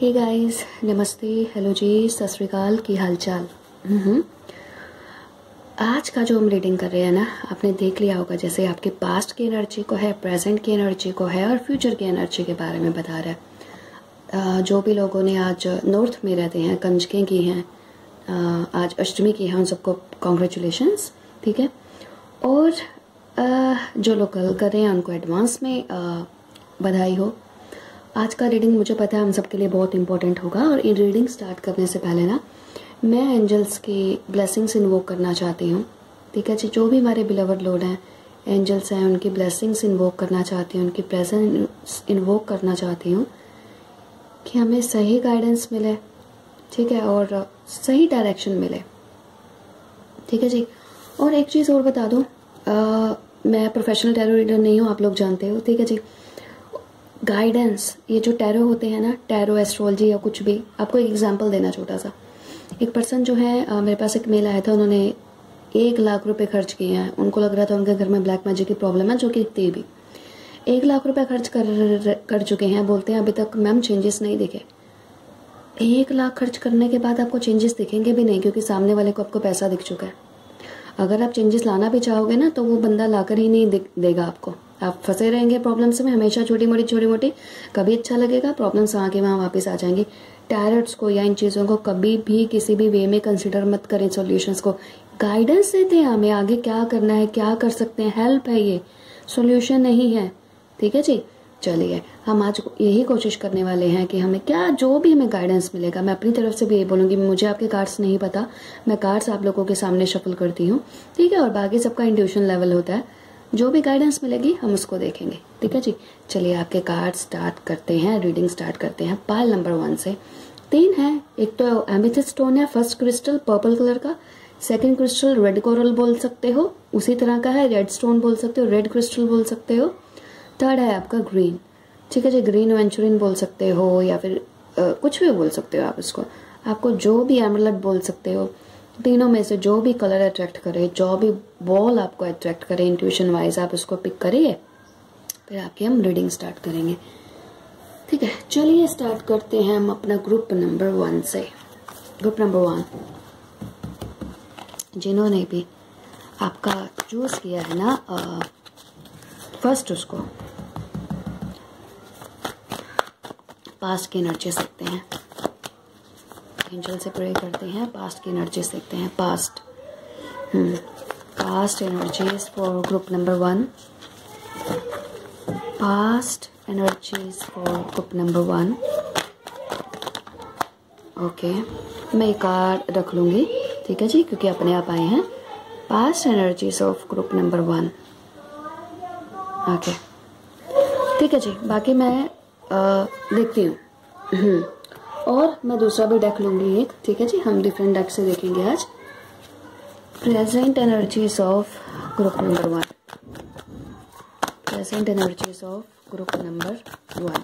Hey guys नमस्ते hello जी, सत श्रीकाल की हालचाल। आज का जो हम रीडिंग कर रहे हैं ना, आपने देख लिया होगा, जैसे आपके पास्ट की एनर्जी को है प्रेजेंट की एनर्जी को है, और फ्यूचर की एनर्जी के बारे में बता रहा है। जो भी लोगों ने आज नॉर्थ में रहते हैं, कंजकें की हैं आज अष्टमी की है, उन सबको कॉन्ग्रेचुलेशन ठीक है? और जो लोग कल कर रहे हैं, उनको एडवांस में बधाई हो। आज का रीडिंग मुझे पता है हम सबके लिए बहुत इंपॉर्टेंट होगा और इन रीडिंग स्टार्ट करने से पहले ना, मैं एंजल्स की ब्लेसिंग्स इन्वोक करना चाहती हूँ। ठीक है जी? जो भी हमारे बिलवर लोड हैं एंजल्स हैं, उनकी ब्लेसिंग्स इन्वोक करना चाहती हूँ, उनकी प्रेजेंस इन्वोक करना चाहती हूँ कि हमें सही गाइडेंस मिले, ठीक है? और सही डायरेक्शन मिले। ठीक है जी? और एक चीज़ और बता दूँ मैं प्रोफेशनल टेरो रीडर नहीं हूँ, आप लोग जानते हो। ठीक है जी? गाइडेंस ये जो टैरो होते हैं ना टैरो एस्ट्रोलॉजी या कुछ भी आपको एक एग्ज़ाम्पल देना छोटा सा। एक पर्सन जो है आ, मेरे पास एक मेल आया था उन्होंने एक लाख रुपए खर्च किए हैं। उनको लग रहा था उनके घर में ब्लैक मैजिक की प्रॉब्लम है जो कि दिखती भी। एक लाख रुपए खर्च कर कर चुके हैं बोलते हैं अभी तक मैम चेंजेस नहीं दिखे। एक लाख खर्च करने के बाद आपको चेंजेस दिखेंगे भी नहीं क्योंकि सामने वाले को आपको पैसा दिख चुका है। अगर आप चेंजेस लाना भी चाहोगे ना तो वो बंदा लाकर ही नहीं देगा आपको। आप फंसे रहेंगे प्रॉब्लम्स में, हमेशा छोटी मोटी छोटी मोटी कभी अच्छा लगेगा प्रॉब्लम्स आके वहाँ वापस आ जाएँगे। टैरट्स को या इन चीज़ों को कभी भी किसी भी वे में कंसिडर मत करें सॉल्यूशंस को। गाइडेंस देते हैं हमें आगे क्या करना है, क्या कर सकते हैं हेल्प है ये। सॉल्यूशन नहीं है। ठीक है जी? चलिए, हम आज यही कोशिश करने वाले हैं कि हमें क्या, जो भी हमें गाइडेंस मिलेगा, मैं अपनी तरफ़ से भी यही बोलूँगी, मुझे आपके कार्ड्स नहीं पता। मैं कार्ड्स आप लोगों के सामने शफल करती हूँ। ठीक है, और बाकी सबका इंट्यूशन लेवल होता है। जो भी गाइडेंस मिलेगी हम उसको देखेंगे। ठीक है जी? चलिए आपके कार्ड स्टार्ट करते हैं रीडिंग स्टार्ट करते हैं। पाल नंबर वन से। तीन है एक तो एमिथिस स्टोन है फ़र्स्ट क्रिस्टल पर्पल कलर का। सेकंड क्रिस्टल रेड कोरल बोल सकते हो। उसी तरह का है रेड स्टोन बोल सकते हो रेड क्रिस्टल बोल सकते हो। थर्ड है आपका ग्रीन ठीक है जी? ग्रीन वेंचुरिन बोल सकते हो या फिर आ, कुछ भी बोल सकते हो आप इसको आपको जो भी एमरलट बोल सकते हो तीनों में से जो भी कलर अट्रैक्ट करे, जो भी बॉल आपको अट्रैक्ट करे इंट्यूशन वाइज आप उसको पिक करिए, फिर आपकी हम रीडिंग स्टार्ट करेंगे। ठीक है, चलिए स्टार्ट करते हैं हम अपना ग्रुप नंबर वन से। ग्रुप नंबर वन जिन्होंने भी आपका चूज़ किया है ना फ़र्स्ट उसको पास की एनर्जी सकते हैं। एंजल से प्रे करते हैं पास्ट की एनर्जीज देखते हैं past past energies for group number one past energies for group number one okay मैं एक कार्ड रख लूँगी ठीक है जी? क्योंकि अपने आप आए हैं. Past energies of group number one okay ठीक है जी. बाकी मैं आ, देखती हूँ. हम्म। और मैं दूसरा भी डेक लूँगी एक, ठीक है जी? हम डिफरेंट डेक से देखेंगे आज। Present energies of group number one present energies of group number one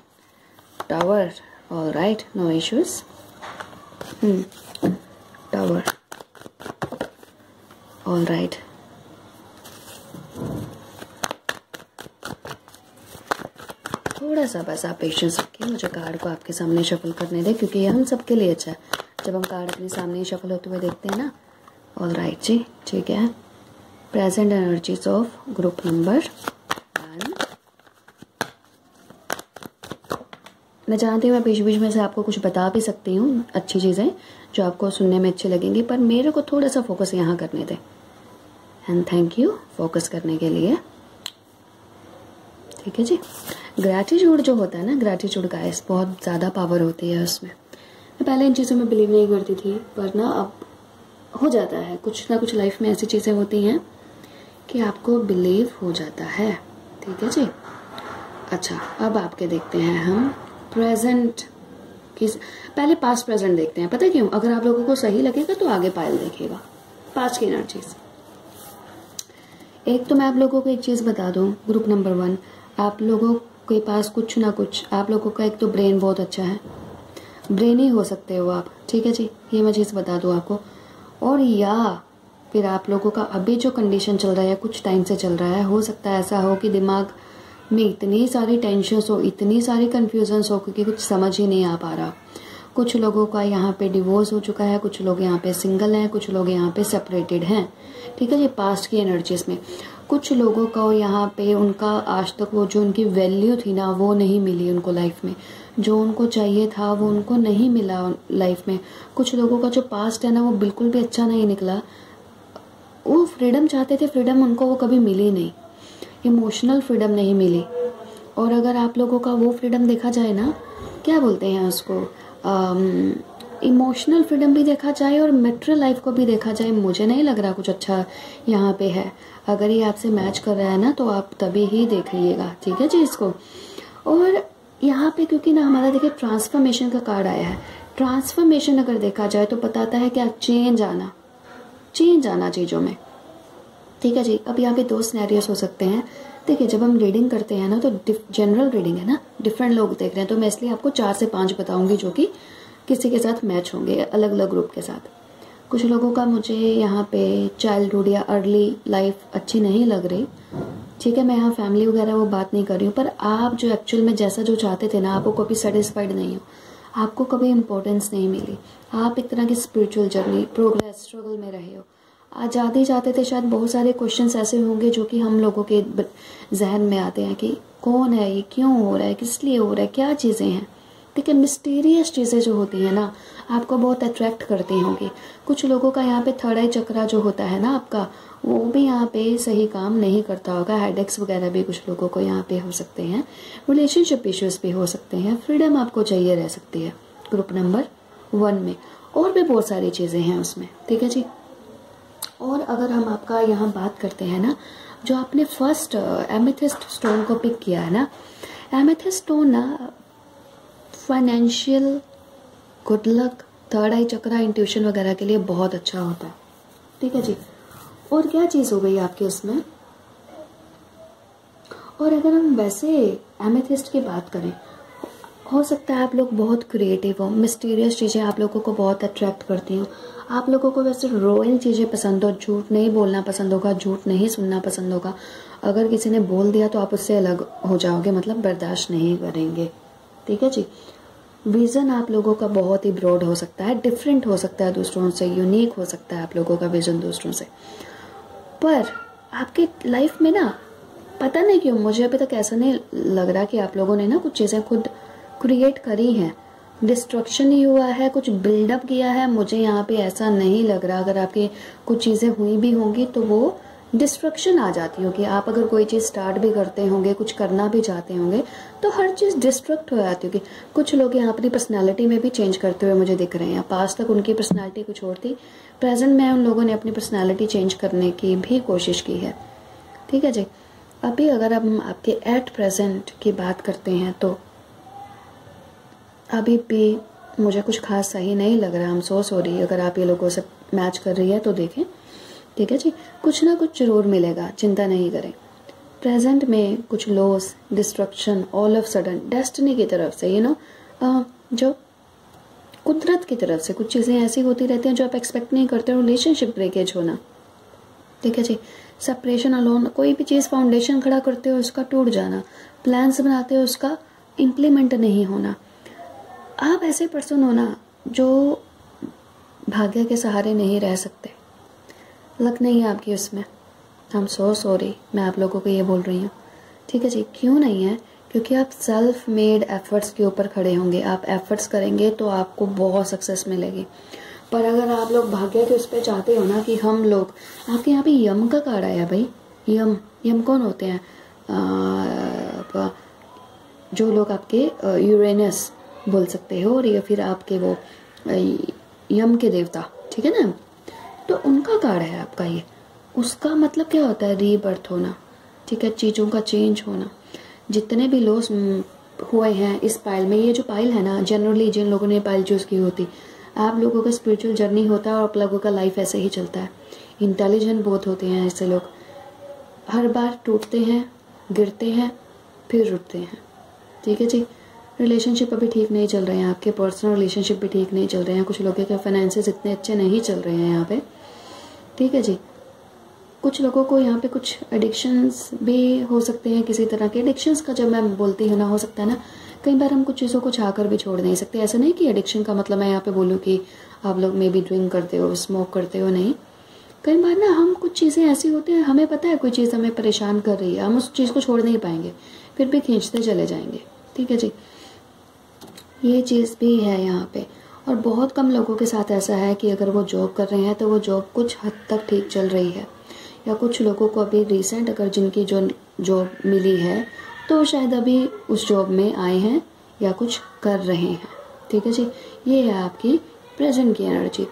tower all right no issues tower all right थोड़ा सा बस आप पेशेंस रखिए, मुझे कार्ड को आपके सामने शफल करने दें, क्योंकि ये हम सबके लिए अच्छा है। जब हम कार्ड अपने सामने ही शफल होते हुए देखते हैं ना। ऑल राइट जी, ठीक है। Present energies of group number मैं जानती हूँ, मैं बीच बीच में से आपको कुछ बता भी सकती हूँ, अच्छी चीज़ें, जो आपको सुनने में अच्छी लगेंगी, पर मेरे को थोड़ा सा फोकस यहाँ करने दें। एंड थैंक यू फोकस करने के लिए। ठीक है जी? ग्रैटिट्यूड जो होता है ना ग्रैटिट्यूड का बहुत ज़्यादा पावर होती है उसमें। मैं पहले इन चीज़ों में बिलीव नहीं करती थी, पर ना अब हो जाता है। कुछ ना कुछ लाइफ में ऐसी चीज़ें होती हैं कि आपको बिलीव हो जाता है। ठीक है जी? अच्छा अब आपके देखते हैं हम प्रेजेंट किस, पहले पास्ट प्रेजेंट देखते हैं। पता क्यों? अगर आप लोगों को सही लगेगा तो आगे पायल देखेगा। पास्ट की एनर्जीज एक तो मैं आप लोगों को एक चीज़ बता दूँ ग्रुप नंबर वन आप लोगों के पास कुछ ना कुछ, आप लोगों का एक तो ब्रेन बहुत अच्छा है। ब्रेन ही हो सकते हो आप, ठीक है जी? ये मैं चीज़ बता दूँ आपको। और या फिर आप लोगों का अभी जो कंडीशन चल रहा है, कुछ टाइम से चल रहा है, हो सकता है ऐसा हो कि दिमाग में इतनी सारी टेंशन हो, इतनी सारी कन्फ्यूज़न हो क्योंकि कुछ समझ ही नहीं आ पा रहा। कुछ लोगों का यहाँ पे डिवोर्स हो चुका है, कुछ लोग यहाँ पे सिंगल हैं, कुछ लोग यहाँ पे सेपरेटेड हैं, ठीक है जी? पास्ट की एनर्जीज में। कुछ लोगों का यहाँ पे उनका आज तक वो जो उनकी वैल्यू थी ना, वो नहीं मिली उनको लाइफ में। जो उनको चाहिए था, वो उनको नहीं मिला लाइफ में। कुछ लोगों का जो पास्ट है ना, वो बिल्कुल भी अच्छा नहीं निकला। वो फ्रीडम चाहते थे फ्रीडम उनको वो कभी मिली नहीं। इमोशनल फ्रीडम नहीं मिली। और अगर आप लोगों का वो फ्रीडम देखा जाए ना, क्या बोलते हैं उसको? इमोशनल फ्रीडम भी देखा जाए और मेट्रल लाइफ को भी देखा जाए, मुझे नहीं लग रहा कुछ अच्छा यहाँ पे है। अगर ये आपसे मैच कर रहा है ना तो आप तभी ही देख लीजिएगा। ठीक है जी इसको? और यहाँ पे क्योंकि ना हमारा देखिए ट्रांसफॉर्मेशन का कार्ड आया है। ट्रांसफॉर्मेशन अगर देखा जाए तो बताता है क्या चेंज आना। चेंज आना चीज़ों में। ठीक है जी, अब यहाँ पे दो स्नैरियस हो सकते हैं। देखिए, जब हम रीडिंग करते हैं ना तो जनरल रीडिंग है ना। डिफरेंट लोग देख रहे हैं तो मैं इसलिए आपको चार से पाँच बताऊँगी जो कि किसी के साथ मैच होंगे अलग अलग ग्रुप के साथ। कुछ लोगों का मुझे यहाँ पे चाइल्डहुड या अर्ली लाइफ अच्छी नहीं लग रही। ठीक है, मैं यहाँ फैमिली वगैरह वो बात नहीं कर रही हूँ, पर आप जो एक्चुअल में जैसा जो चाहते थे ना, आपको कभी सेटिस्फाइड नहीं हो। आपको कभी इंपॉर्टेंस नहीं मिली। आप एक तरह की स्पिरिचुअल जर्नी प्रोग्रेस स्ट्रगल में रहे हो। आज आते जाते थे, शायद बहुत सारे क्वेश्चन ऐसे होंगे जो कि हम लोगों के जहन में आते हैं कि कौन है ये, क्यों हो रहा है, किस लिए हो रहा है, क्या चीज़ें हैं? ठीक है मिस्टीरियस चीज़ें जो होती हैं ना, आपको बहुत अट्रैक्ट करती होंगी। कुछ लोगों का यहाँ पे थर्ड आई चक्रा जो होता है ना आपका, वो भी यहाँ पे सही काम नहीं करता होगा। हेडेक्स वगैरह भी कुछ लोगों को यहाँ पे हो सकते हैं। रिलेशनशिप इश्यूज़ भी हो सकते हैं। फ्रीडम आपको चाहिए रह सकती है। ग्रुप नंबर वन में। और भी बहुत सारी चीज़ें हैं उसमें। ठीक है जी? और अगर हम आपका यहाँ बात करते हैं ना, जो आपने फ़र्स्ट एमेथिस्ट स्टोन को पिक किया है ना एमेथिस्ट स्टोन ना financial good luck third eye chakra intuition वगैरह के लिए बहुत अच्छा होता है। ठीक है जी? और क्या चीज़ हो गई आपके उसमें? और अगर हम वैसे एमेथिस्ट की बात करें, हो सकता है आप लोग बहुत क्रिएटिव हो मिस्टीरियस चीज़ें आप लोगों को बहुत अट्रैक्ट करती हो। आप लोगों को वैसे रॉयल चीज़ें पसंद हो, झूठ नहीं बोलना पसंद होगा, झूठ नहीं सुनना पसंद होगा। अगर किसी ने बोल दिया तो आप उससे अलग हो जाओगे मतलब बर्दाश्त नहीं करेंगे। ठीक है जी? विज़न आप लोगों का बहुत ही ब्रॉड हो सकता है डिफरेंट हो सकता है दूसरों से यूनिक हो सकता है आप लोगों का विज़न दूसरों से। पर आपकी लाइफ में ना, पता नहीं क्यों, मुझे अभी तक ऐसा नहीं लग रहा कि आप लोगों ने ना कुछ चीज़ें खुद क्रिएट करी हैं। डिस्ट्रक्शन ही हुआ है, कुछ बिल्डअप किया है, मुझे यहाँ पे ऐसा नहीं लग रहा। अगर आपकी कुछ चीज़ें हुई भी होंगी तो वो डिस्ट्रक्शन आ जाती होगी। आप अगर कोई चीज़ स्टार्ट भी करते होंगे, कुछ करना भी चाहते होंगे तो हर चीज़ डिस्ट्रक्ट हो जाती होगी। कुछ लोग यहाँ अपनी पर्सनैलिटी में भी चेंज करते हुए मुझे दिख रहे हैं। पास तक उनकी पर्सनैलिटी कुछ और थी। प्रेजेंट में उन लोगों ने अपनी पर्सनैलिटी चेंज करने की भी कोशिश की है। ठीक है जी? अभी अगर अब हम आपके एट प्रेजेंट की बात करते हैं तो अभी भी मुझे कुछ खास सही नहीं लग रहा। हम सो सॉरी अगर आप ये लोगों से मैच कर रही है तो देखें। ठीक है जी? कुछ ना कुछ ज़रूर मिलेगा चिंता नहीं करें। प्रेजेंट में कुछ loss destruction all of sudden destiny की तरफ़ से यू you नो know, जो कुदरत की तरफ़ से कुछ चीज़ें ऐसी होती रहती हैं जो आप एक्सपेक्ट नहीं करते रिलेशनशिप ब्रेकेज होना। ठीक है जी? सेपरेशन अलोन कोई भी चीज़ फाउंडेशन खड़ा करते हो उसका टूट जाना। प्लान्स बनाते हो उसका इम्प्लीमेंट नहीं होना। आप ऐसे पर्सन हो ना जो भाग्य के सहारे नहीं रह सकते। लक नहीं है आपकी उसमें। आई एम सो सॉरी मैं आप लोगों को ये बोल रही हूँ। ठीक है जी क्यों नहीं है? क्योंकि आप सेल्फ मेड एफर्ट्स के ऊपर खड़े होंगे। आप एफर्ट्स करेंगे तो आपको बहुत सक्सेस मिलेगी। पर अगर आप लोग भाग्य के उस पर चाहते हो ना कि हम लोग आपके यहाँ पे यम का कार्ड आया भाई। यम यम कौन होते हैं? आ, जो लोग आपके यूरेनस बोल सकते हो और या फिर आपके वो यम के देवता। ठीक है ना? तो उनका कार्ड है आपका ये। उसका मतलब क्या होता है? रीबर्थ होना। ठीक है? चीज़ों का चेंज होना। जितने भी लॉस हुए हैं इस पाइल में, ये जो पाइल है ना जनरली जिन लोगों ने पाइल चूज़ की होती, आप लोगों का स्पिरिचुअल जर्नी होता है और आप लोगों का लाइफ ऐसे ही चलता है। इंटेलिजेंट बहुत होते हैं ऐसे लोग। हर बार टूटते हैं, गिरते हैं, फिर उठते हैं। ठीक है जी? रिलेशनशिप अभी ठीक नहीं चल रहे हैं आपके पर्सनल रिलेशनशिप भी ठीक नहीं चल रहे हैं। कुछ लोगों के फाइनेंसेस इतने अच्छे नहीं चल रहे हैं यहाँ पे। ठीक है जी। कुछ लोगों को यहाँ पे कुछ एडिक्शंस भी हो सकते हैं किसी तरह के। एडिक्शंस का जब मैं बोलती हूँ ना, हो सकता है ना, कई बार हम कुछ चीज़ों को चाहकर भी छोड़ नहीं सकते। ऐसा नहीं कि एडिक्शन का मतलब मैं यहाँ पे बोलूँ कि आप लोग मे बी ड्रिंक करते हो स्मोक करते हो, नहीं। कई बार ना हम कुछ चीज़ें ऐसी होती हैं, हमें पता है कोई चीज़ हमें परेशान कर रही है, हम उस चीज़ को छोड़ नहीं पाएँगे, फिर भी खींचते चले जाएँगे। ठीक है जी। ये चीज़ भी है यहाँ पे। और बहुत कम लोगों के साथ ऐसा है कि अगर वो जॉब कर रहे हैं तो वो जॉब कुछ हद तक ठीक चल रही है। या कुछ लोगों को अभी रिसेंट अगर जिनकी जो जॉब मिली है तो शायद अभी उस जॉब में आए हैं या कुछ कर रहे हैं। ठीक है जी? ये है आपकी प्रेजेंट की एनर्जी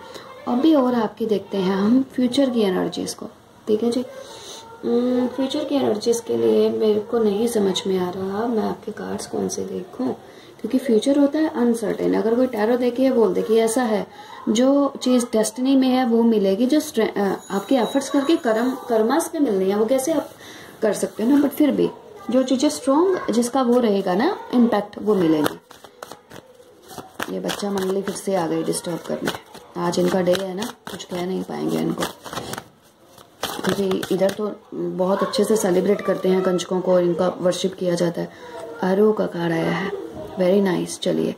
अभी और आपकी देखते हैं हम फ्यूचर की एनर्जीज को। ठीक है जी? फ्यूचर की एनर्जीज के लिए मेरे को नहीं समझ में आ रहा, मैं आपके कार्ड्स कौन से देखूँ? क्योंकि फ्यूचर होता है अनसर्टेन अगर कोई टैरो देखे बोल दे कि ऐसा है, जो चीज़ डेस्टिनी में है, वो मिलेगी, जो आपके एफर्ट्स करके कर्म, कर्मास में मिलनी है, वो कैसे आप कर सकते हो ना? बट फिर भी, जो चीज़ें स्ट्रॉन्ग जिसका वो रहेगा ना इम्पैक्ट वो मिलेगी। ये बच्चा मंगली फिर से आ गई डिस्टर्ब करने। आज इनका डे है ना, कुछ कह नहीं पाएँगे इनको। क्योंकि इधर तो बहुत अच्छे से सेलिब्रेट करते हैं कंजकों को इनका वर्शिप किया जाता है। आरो का कार आया है। वेरी नाइस चलिए।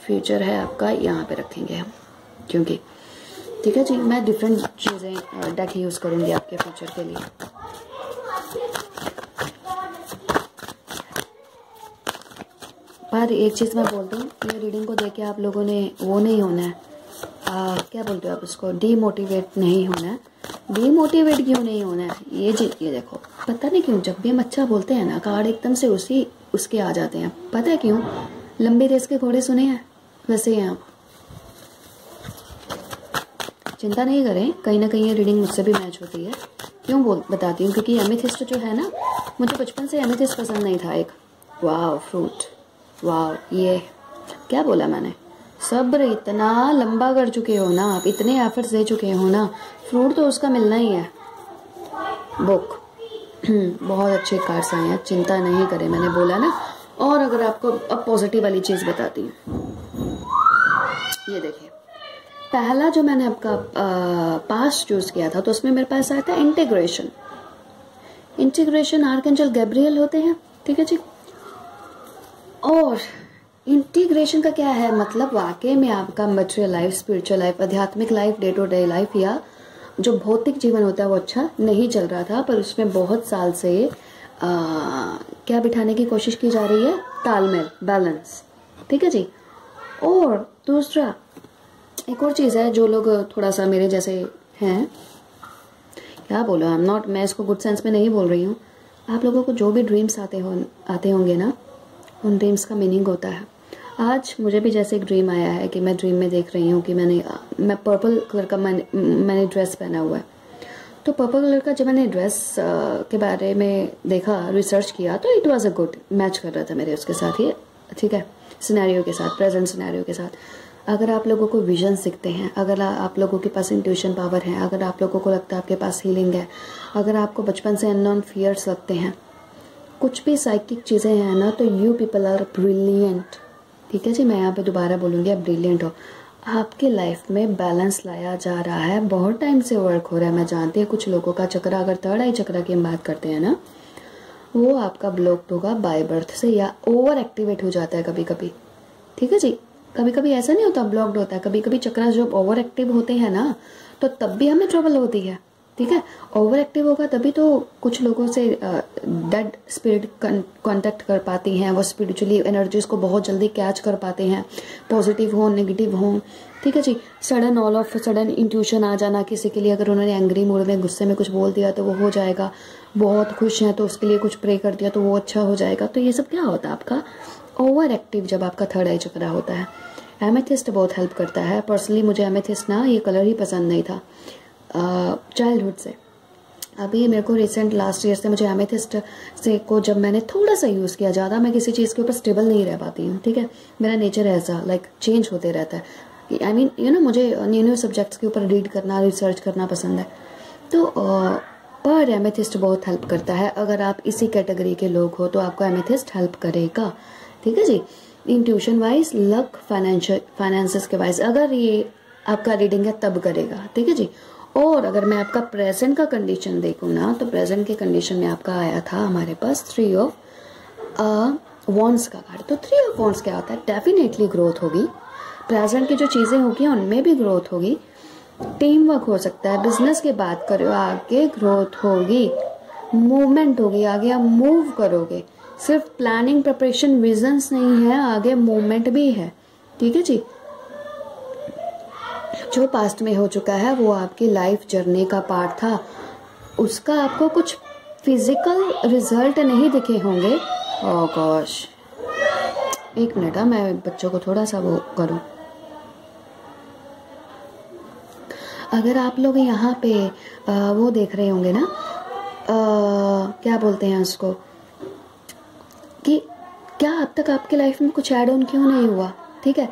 फ्यूचर है आपका यहाँ पे रखेंगे हम। क्योंकि ठीक है जी मैं डिफरेंट चीज़ें डेक यूज़ करूँगी आपके फ्यूचर के लिए। पर एक चीज़ मैं बोल दूँ ये रीडिंग को देख के आप लोगों ने वो नहीं होना है। आ, क्या बोलते हो आप उसको डीमोटिवेट नहीं होना है। डीमोटिवेट क्यों नहीं होना है? ये जी ये देखो पता नहीं क्यों जब भी हम अच्छा बोलते हैं ना कार्ड एकदम से उसी उसके आ जाते हैं। पता है क्यों? लंबे रेस के घोड़े सुने हैं। वैसे ही आप। चिंता नहीं करें। कहीं ना कहीं ये रीडिंग मुझसे भी मैच होती है। क्यों बोल, बताती हूँ? क्योंकि एमिथिस्ट जो है ना, मुझे बचपन से एमिथिस्ट पसंद नहीं था एक। वाह फ्रूट वाह ये। क्या बोला मैंने? सब्र इतना लंबा कर चुके हो ना आप। इतने एफर्ट्स दे चुके हो ना। फ्रूट तो उसका मिलना ही है। बुक बहुत अच्छे कार्ड्स आए हैं चिंता नहीं करें, मैंने बोला ना। और अगर आपको अब पॉजिटिव वाली चीज़ बताती हूँ। ये देखिए, पहला जो मैंने आपका पास चूज़ किया था तो उसमें मेरे पास आया था इंटीग्रेशन इंटीग्रेशन आर्केंजल गैब्रियल होते हैं, ठीक है जी? और इंटीग्रेशन का क्या है? मतलब वाकई में आपका मटेरियल लाइफ स्पिरिचुअल लाइफ आध्यात्मिक life day to day life या जो भौतिक जीवन होता है वो अच्छा नहीं चल रहा था पर उसमें बहुत साल से आ, क्या बिठाने की कोशिश की जा रही है? तालमेल बैलेंस ठीक है जी? और दूसरा एक और चीज़ है जो लोग थोड़ा सा मेरे जैसे हैं। क्या बोलो आई एम नॉट मैं इसको गुड सेंस में नहीं बोल रही हूँ। आप लोगों को जो भी ड्रीम्स आते हो आते होंगे ना उन ड्रीम्स का मीनिंग होता है। आज मुझे भी जैसे एक ड्रीम आया है कि मैं ड्रीम में देख रही हूँ कि मैंने, मैं पर्पल कलर का मैंने मैंने ड्रेस पहना हुआ है। तो पर्पल कलर का जब मैंने ड्रेस के बारे में देखा रिसर्च किया तो it was a good match कर रहा था मेरे उसके साथ ही। ठीक है? सिनेरियो के साथ प्रेजेंट सिनेरियो के साथ। अगर आप लोगों को विजन सीखते हैं, अगर आप लोगों के पास इंट्यूशन पावर है, अगर आप लोगों को लगता है आपके पास हीलिंग है, अगर आपको बचपन से अननोन फियर्स लगते हैं, कुछ भी साइकिक चीज़ें हैं ना तो यू पीपल आर ब्रिलियंट ठीक है जी, मैं यहाँ पे दोबारा बोलूँगी, आप ब्रिलियंट हो। आपके लाइफ में बैलेंस लाया जा रहा है, बहुत टाइम से वर्क हो रहा है, मैं जानती हूँ, कुछ लोगों का चक्रा, अगर थर्ड आई चक्रा की हम बात करते हैं ना, वो आपका ब्लॉक्ड होगा बाय बर्थ से या ओवर एक्टिवेट हो जाता है कभी कभी ठीक है जी? कभी कभी ऐसा नहीं होता ब्लॉक्ड होता है कभी कभी चक्रा जब ओवर एक्टिव होते हैं ना तो तब भी हमें ट्रबल होती है। ठीक है? ओवर एक्टिव होगा तभी तो कुछ लोगों से डेड स्पिरिट कॉन्टेक्ट कर पाती हैं, वो स्पिरिचुअली एनर्जीज को बहुत जल्दी कैच कर पाते हैं पॉजिटिव हो नेगेटिव हो। ठीक है जी? Sudden all of sudden intuition आ जाना किसी के लिए, अगर उन्होंने एंग्री मूड में, गुस्से में कुछ बोल दिया तो वो हो जाएगा। बहुत खुश हैं तो उसके लिए कुछ प्रे कर दिया तो वो अच्छा हो जाएगा। तो ये सब क्या होता है आपका? ओवर एक्टिव जब आपका थर्ड आई चक्रा होता है। एमेथिस्ट बहुत हेल्प करता है। पर्सनली मुझे एमेथिस्ट ना, ये कलर ही पसंद नहीं था। चाइल्डहुड से। अभी मेरे को रिसेंट लास्ट ईयर से मुझे एमेथिस्ट से को जब मैंने थोड़ा सा यूज़ किया, ज़्यादा मैं किसी चीज़ के ऊपर स्टेबल नहीं रह पाती हूँ, ठीक है? मेरा नेचर ऐसा लाइक चेंज होते रहता है। आई मीन यू नो मुझे न्यू न्यू सब्जेक्ट्स के ऊपर रीड करना रिसर्च करना पसंद है। तो पर एमेथिस्ट बहुत हेल्प करता है। अगर आप इसी कैटेगरी के लोग हो तो आपको एमेथिस्ट हेल्प करेगा, ठीक है जी? Intuition wise luck financial finances के वाइज अगर ये आपका रीडिंग है, तब करेगा, ठीक है जी? और अगर मैं आपका प्रेजेंट का कंडीशन देखूँ ना तो प्रेजेंट के कंडीशन में आपका आया था हमारे पास थ्री ऑफ़ वॉन्स का कार्ड तो थ्री ऑफ़ वॉन्स क्या होता है? डेफिनेटली ग्रोथ होगी। प्रेजेंट की जो चीज़ें होगी, उनमें भी ग्रोथ होगी। टीम वर्क हो सकता है। बिज़नेस की बात करो, आगे ग्रोथ होगी। मूवमेंट होगी, आगे आप मूव करोगे। सिर्फ़ प्लानिंग प्रिपरेशन विजन्स नहीं है, आगे मूवमेंट भी है। ठीक है जी? जो पास्ट में हो चुका है वो आपकी लाइफ जर्नी का पार्ट था। उसका आपको कुछ फ़िज़िकल रिज़ल्ट नहीं दिखे होंगे। गॉश एक मिनट है हाँ, मैं बच्चों को थोड़ा सा वो करूँ। अगर आप लोग यहाँ पे आ, वो देख रहे होंगे ना आ, क्या बोलते हैं उसको? कि क्या अब तक आपके लाइफ में कुछ ऐड ऑन क्यों नहीं हुआ? ठीक है?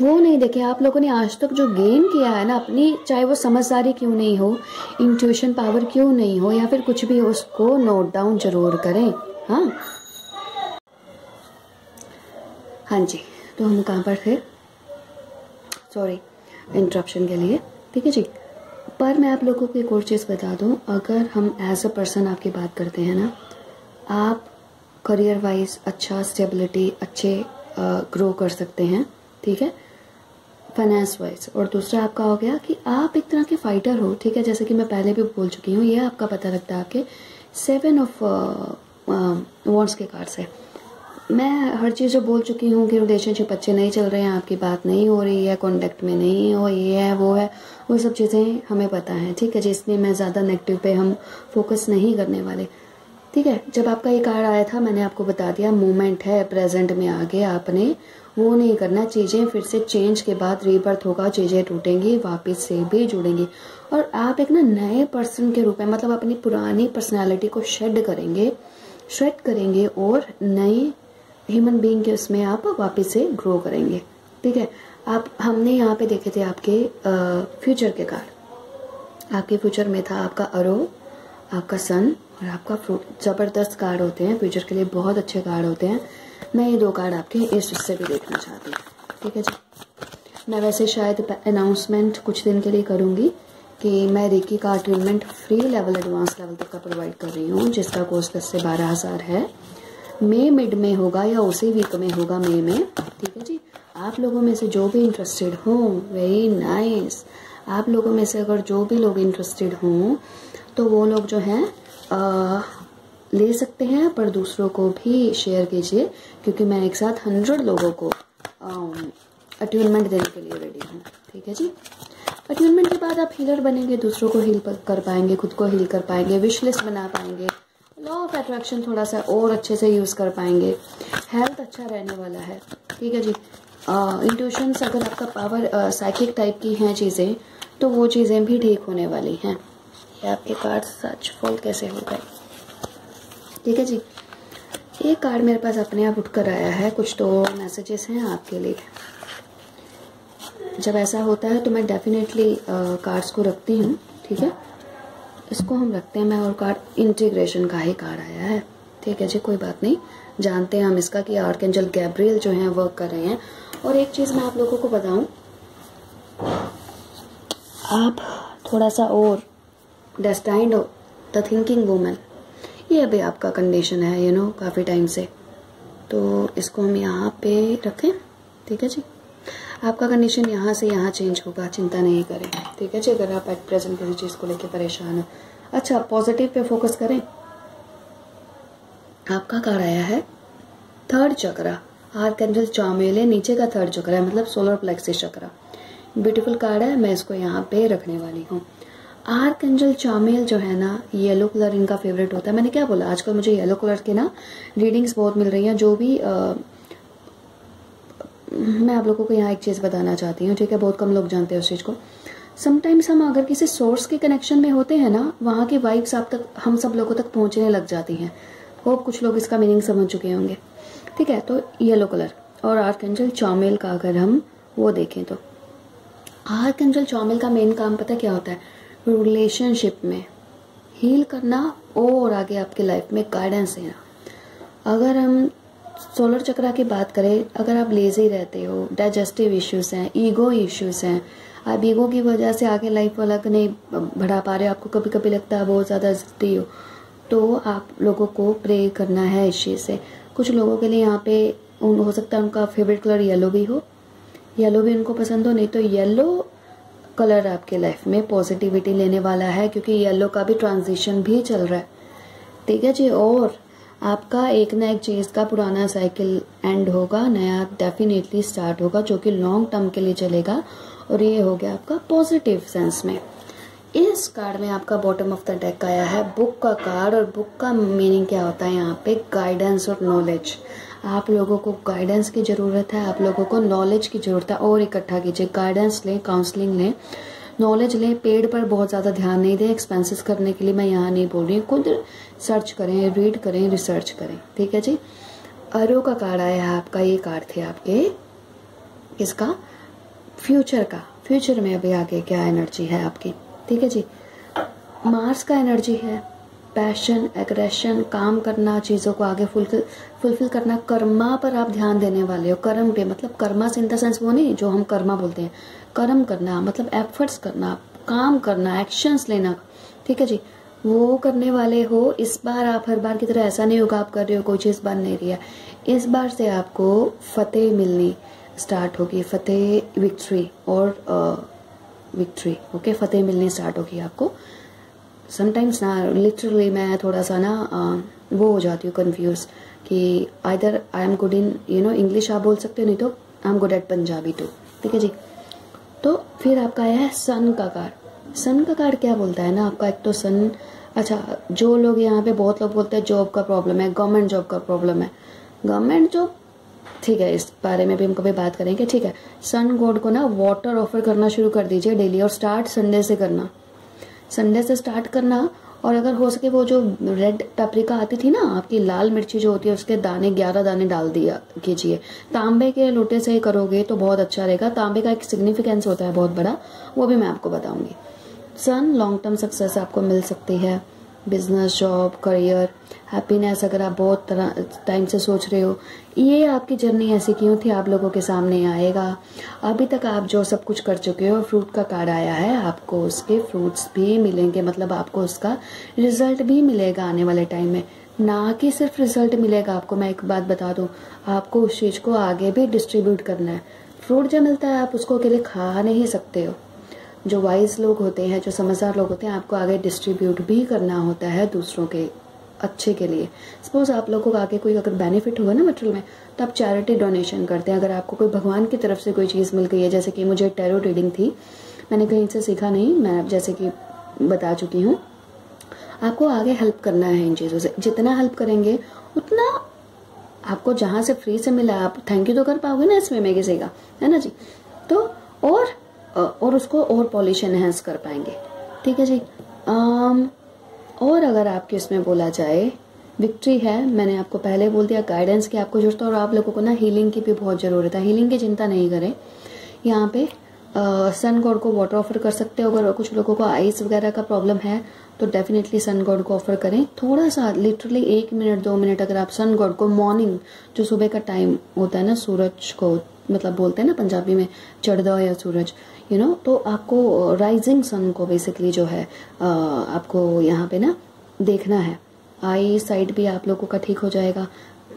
वो नहीं देखे। आप लोगों ने आज तक जो गेन किया है ना, अपनी, चाहे वो समझदारी क्यों नहीं हो इंट्यूशन पावर क्यों नहीं हो, या फिर कुछ भी हो, उसको नोट डाउन ज़रूर करें। हाँ? हाँ जी तो हम कहाँ पर थे? सॉरी इंटरप्शन के लिए। ठीक है जी? पर मैं आप लोगों को एक और चीज़ बता दूँ, अगर हम एज अ पर्सन आपकी बात करते हैं ना, आप करियर वाइज अच्छा स्टेबिलिटी अच्छे ग्रो कर सकते हैं। ठीक है? फाइनेंस वाइज और दूसरा आपका हो गया कि आप एक तरह के फाइटर हो, ठीक है? जैसे कि मैं पहले भी बोल चुकी हूँ, ये आपका पता लगता है आपके सेवन ऑफ़ वॉन्ट्स के कार्ड से मैं हर चीज़ जो बोल चुकी हूँ कि रिलेशनशिप अच्छे नहीं चल रहे हैं, आपकी बात नहीं हो रही है कॉन्टेक्ट में नहीं हो, ये है, वो है, वो सब चीज़ें हमें पता है, ठीक है? जिसमें मैं ज़्यादा नेगेटिव पे हम फोकस नहीं करने वाले। ठीक है? जब आपका ये कार्ड आया था, मैंने आपको बता दिया मोमेंट है प्रेजेंट में आगे आपने वो नहीं करना। चीज़ें फिर से चेंज के बाद रीबर्थ होगा, चीज़ें टूटेंगी, वापस से भी जुड़ेंगी। और आप एक ना नए पर्सन के रूप में मतलब अपनी पुरानी पर्सनैलिटी को शेड करेंगे शेड करेंगे और नए ह्यूमन बींग के उसमें आप वापस से ग्रो करेंगे। ठीक है? आप, हमने यहाँ पे देखे थे आपके फ्यूचर के कार्ड आपके फ्यूचर में था आपका अरो आपका सन और आपका फ्रूट ज़बरदस्त कार्ड होते हैं फ्यूचर के लिए बहुत अच्छे कार्ड होते हैं। मैं ये दो कार्ड आपके इस हिस्से भी देखना चाहती हूँ। ठीक है जी? मैं वैसे शायद अनाउंसमेंट कुछ दिन के लिए करूँगी कि मैं रेकी का treatment free level advance level तक का प्रोवाइड कर रही हूँ, जिसका कोर्स दस से बारह हज़ार है। मे मिड में होगा या उसी वीक में होगा मे में। ठीक है जी? आप लोगों में से जो भी इंटरेस्टेड हों वेरी नाइस आप लोगों में से अगर जो भी लोग इंटरेस्टेड हों तो वो लोग जो हैं ले सकते हैं, पर दूसरों को भी शेयर कीजिए, क्योंकि मैं एक साथ हंड्रेड लोगों को अट्यूनमेंट देने के लिए रेडी हूँ। ठीक है जी? अट्यूनमेंट के बाद आप हीलर बनेंगे, दूसरों को हील कर पाएँगे, खुद को हील कर पाएँगे विश लिस्ट बना पाएँगे। लॉ ऑफ़ अट्रैक्शन थोड़ा सा और अच्छे से यूज़ कर पाएँगे। हेल्थ अच्छा रहने वाला है। ठीक है जी? इंट्यूशंस अगर आपका पावर साइकिक टाइप की हैं चीज़ें तो वो चीज़ें भी ठीक होने वाली हैं। आपके कार्ड सच फॉल कैसे हो गए? ठीक है जी। ये कार्ड मेरे पास अपने आप उठ कर आया है, कुछ तो मैसेजेस हैं आपके लिए। जब ऐसा होता है तो मैं डेफिनेटली कार्ड्स को रखती हूँ, ठीक है? इसको हम रखते हैं, मैं और कार्ड इंटीग्रेशन का ही कार्ड आया है। ठीक है जी, कोई बात नहीं। जानते हैं हम इसका कि आर्क एंजल गैब्रियल जो है वर्क कर रहे हैं। और एक चीज़ मैं आप लोगों को बताऊँ, आप थोड़ा सा और डेस्टाइंड हो द थिंकिंग वूमेन ये अभी आपका कंडीशन है यू नो काफ़ी टाइम से। तो इसको हम यहाँ पे रखें, ठीक है जी? आपका कंडीशन यहाँ से यहाँ चेंज होगा, चिंता नहीं करें, ठीक है जी? अगर आप एट प्रेजेंट किसी चीज़ को लेकर परेशान हो। अच्छा पॉजिटिव पे फोकस करें। आपका कार्ड आया है थर्ड चक्रा, आर कैंडल चामेले, नीचे का थर्ड चक्रा है मतलब solar plexus chakra. Beautiful card है, मैं इसको यहाँ पे रखने वाली हूँ। आर्केंजल चामेल जो है ना येलो कलर इनका फेवरेट होता है। मैंने क्या बोला आजकल मुझे येलो कलर के ना रीडिंग्स बहुत मिल रही हैं जो भी आ, मैं आप लोगों को यहाँ एक चीज़ बताना चाहती हूँ ठीक है? बहुत कम लोग जानते हैं उस चीज़ को। समटाइम्स हम अगर किसी सोर्स के कनेक्शन में होते हैं ना वहाँ की वाइब्स आप तक हम सब लोगों तक पहुँचने लग जाती हैं। होप कुछ लोग इसका मीनिंग समझ चुके होंगे। ठीक है तो येलो कलर और आर्केंजल चौमेल का अगर हम वो देखें तो। आर्केंजल चौमेल का मेन काम पता क्या होता है? रिलेशनशिप में हील करना और आगे आपके लाइफ में गाइडेंस देना। अगर हम सोलर चक्रा की बात करें, अगर आप लेजी रहते हो डाइजेस्टिव इश्यूज़ हैं ईगो इश्यूज़ हैं, आप ईगो की वजह से आगे लाइफ अलग नहीं बढ़ा पा रहे आपको कभी कभी लगता है बहुत ज़्यादा जिद्दी हो तो आप लोगों को प्रे करना है इस चीज़ से। कुछ लोगों के लिए यहाँ पे हो सकता है उनका फेवरेट कलर येलो भी हो। येलो भी उनको पसंद हो, नहीं तो येलो कलर आपके लाइफ में पॉजिटिविटी लेने वाला है, क्योंकि येलो का भी ट्रांजिशन भी चल रहा है। ठीक है जी, और आपका एक ना एक चीज़ का पुराना साइकिल एंड होगा, नया डेफिनेटली स्टार्ट होगा, जो कि लॉन्ग टर्म के लिए चलेगा, और ये हो गया आपका पॉजिटिव सेंस में। इस कार्ड में आपका बॉटम ऑफ़ द डेक आया है। बुक का कार्ड और बुक का मीनिंग क्या होता है यहाँ पे? गाइडेंस और नॉलेज आप लोगों को गाइडेंस की ज़रूरत है, आप लोगों को नॉलेज की ज़रूरत है, और इकट्ठा कीजिए। गाइडेंस लें काउंसलिंग लें। नॉलेज लें, पेड़ पर बहुत ज़्यादा ध्यान नहीं दें एक्सपेंसेस करने के लिए मैं यहाँ नहीं बोल रही हूँ। खुद सर्च करें रीड करें रिसर्च करें। ठीक है जी? अरो का कार्ड आया है आपका, ये कार्ड थे आपके। इसका फ्यूचर का। फ्यूचर में अभी आगे क्या एनर्जी है आपकी? ठीक है जी? मार्स का एनर्जी है। पैशन एग्रेशन काम करना, चीज़ों को आगे फुलफिल फुलफिल करना कर्मा पर आप ध्यान देने वाले हो, कर्म पे मतलब कर्मा से इन द सेंस वो नहीं, जो हम कर्मा बोलते हैं। कर्म करना मतलब एफर्ट्स करना, काम करना एक्शंस लेना, ठीक है जी? वो करने वाले हो, इस बार आप हर बार की तरह ऐसा नहीं होगा, आप कर रहे हो, कोई चीज़ बन नहीं रही है। इस बार से आपको फतेह मिलनी स्टार्ट होगी, फतेह विक्ट्री और विक्ट्री ओके फतेह मिलनी स्टार्ट होगी आपको। समटाइम्स ना लिटरली मैं थोड़ा सा ना वो हो जाती हूँ कंफ्यूज कि either I am good in you know English आप बोल सकते हो, नहीं तो I am good at Punjabi too ठीक है जी? तो फिर आपका आया है सन का कार. सन का कार क्या बोलता है ना? आपका एक तो सन अच्छा जो लोग यहाँ पे बहुत लोग बोलते हैं जॉब का प्रॉब्लम है गवर्नमेंट जॉब का प्रॉब्लम है. गवर्नमेंट जॉब ठीक है, इस बारे में भी हम कभी बात करेंगे, ठीक है. सन गॉड को ना वाटर ऑफ़र करना शुरू कर दीजिए डेली और स्टार्ट संडे से करना. संडे से स्टार्ट करना और अगर हो सके वो जो रेड पेपरिका आती थी ना, आपकी लाल मिर्ची जो होती है, उसके दाने, ग्यारह दाने डाल दिया, कीजिए। तांबे के लोटे से करोगे तो बहुत अच्छा रहेगा। तांबे का एक सिग्निफिकेंस होता है, बहुत बड़ा, वो भी मैं आपको बताऊँगी। सन लॉन्ग टर्म सक्सेस आपको मिल सकती है। बिज़नेस जॉब करियर हैप्पीनेस अगर आप बहुत तरह टाइम से सोच रहे हो, ये आपकी जर्नी ऐसी क्यों थी? आप लोगों के सामने आएगा। अभी तक आप जो सब कुछ कर चुके हो फ्रूट का कार्ड आया है, आपको उसके फ्रूट्स भी मिलेंगे मतलब आपको उसका रिज़ल्ट भी मिलेगा आने वाले टाइम में। ना कि सिर्फ़ रिज़ल्ट मिलेगा, आपको मैं एक बात बता दूँ, आपको उस चीज़ को आगे भी डिस्ट्रीब्यूट करना है। फ्रूट जब मिलता है, आप उसको अकेले खा नहीं सकते हो। जो वाइज लोग होते हैं, जो समझदार लोग होते हैं, आपको आगे डिस्ट्रीब्यूट भी करना होता है दूसरों के अच्छे के लिए। सपोज़ आप लोगों को आगे कोई अगर बेनिफिट हुआ ना मटेरियल में तो आप चैरिटी डोनेशन करते हैं। अगर आपको कोई भगवान की तरफ़ से कोई चीज़ मिल गई है, जैसे कि मुझे टेरो रीडिंग थी, मैंने कहीं से सीखा नहीं, मैं जैसे कि बता चुकी हूँ। आपको आगे हेल्प करना है इन चीज़ों से। जितना हेल्प करेंगे, उतना आपको जहाँ से फ्री से मिला, आप थैंक यू तो कर पाओगे ना इसमें, मैं किसी का। है ना जी? तो और और उसको और पॉलिश एनहेंस कर पाएँगे। ठीक है जी? आम, और अगर आपके इसमें बोला जाए विक्ट्री है मैंने आपको पहले बोल दिया गाइडेंस की आपको ज़रूरत है और आप लोगों को ना हीलिंग की भी बहुत ज़रूरत है। हीलिंग की चिंता नहीं करें। यहाँ पे सन गॉड को वाटर ऑफ़र कर सकते हो अगर कुछ लोगों को आइस वगैरह का प्रॉब्लम है तो डेफिनेटली सन गॉड को ऑफ़र करें। थोड़ा सा लिटरली एक मिनट दो मिनट अगर आप सन गॉड को मॉर्निंग जो सुबह का टाइम होता है ना सूरज को मतलब बोलते हैं ना पंजाबी में चढ़ दो या सूरज यू you नो know, तो आपको राइजिंग सन को बेसिकली जो है आपको यहाँ पे ना देखना है। आई साइड भी आप लोगों का ठीक हो जाएगा।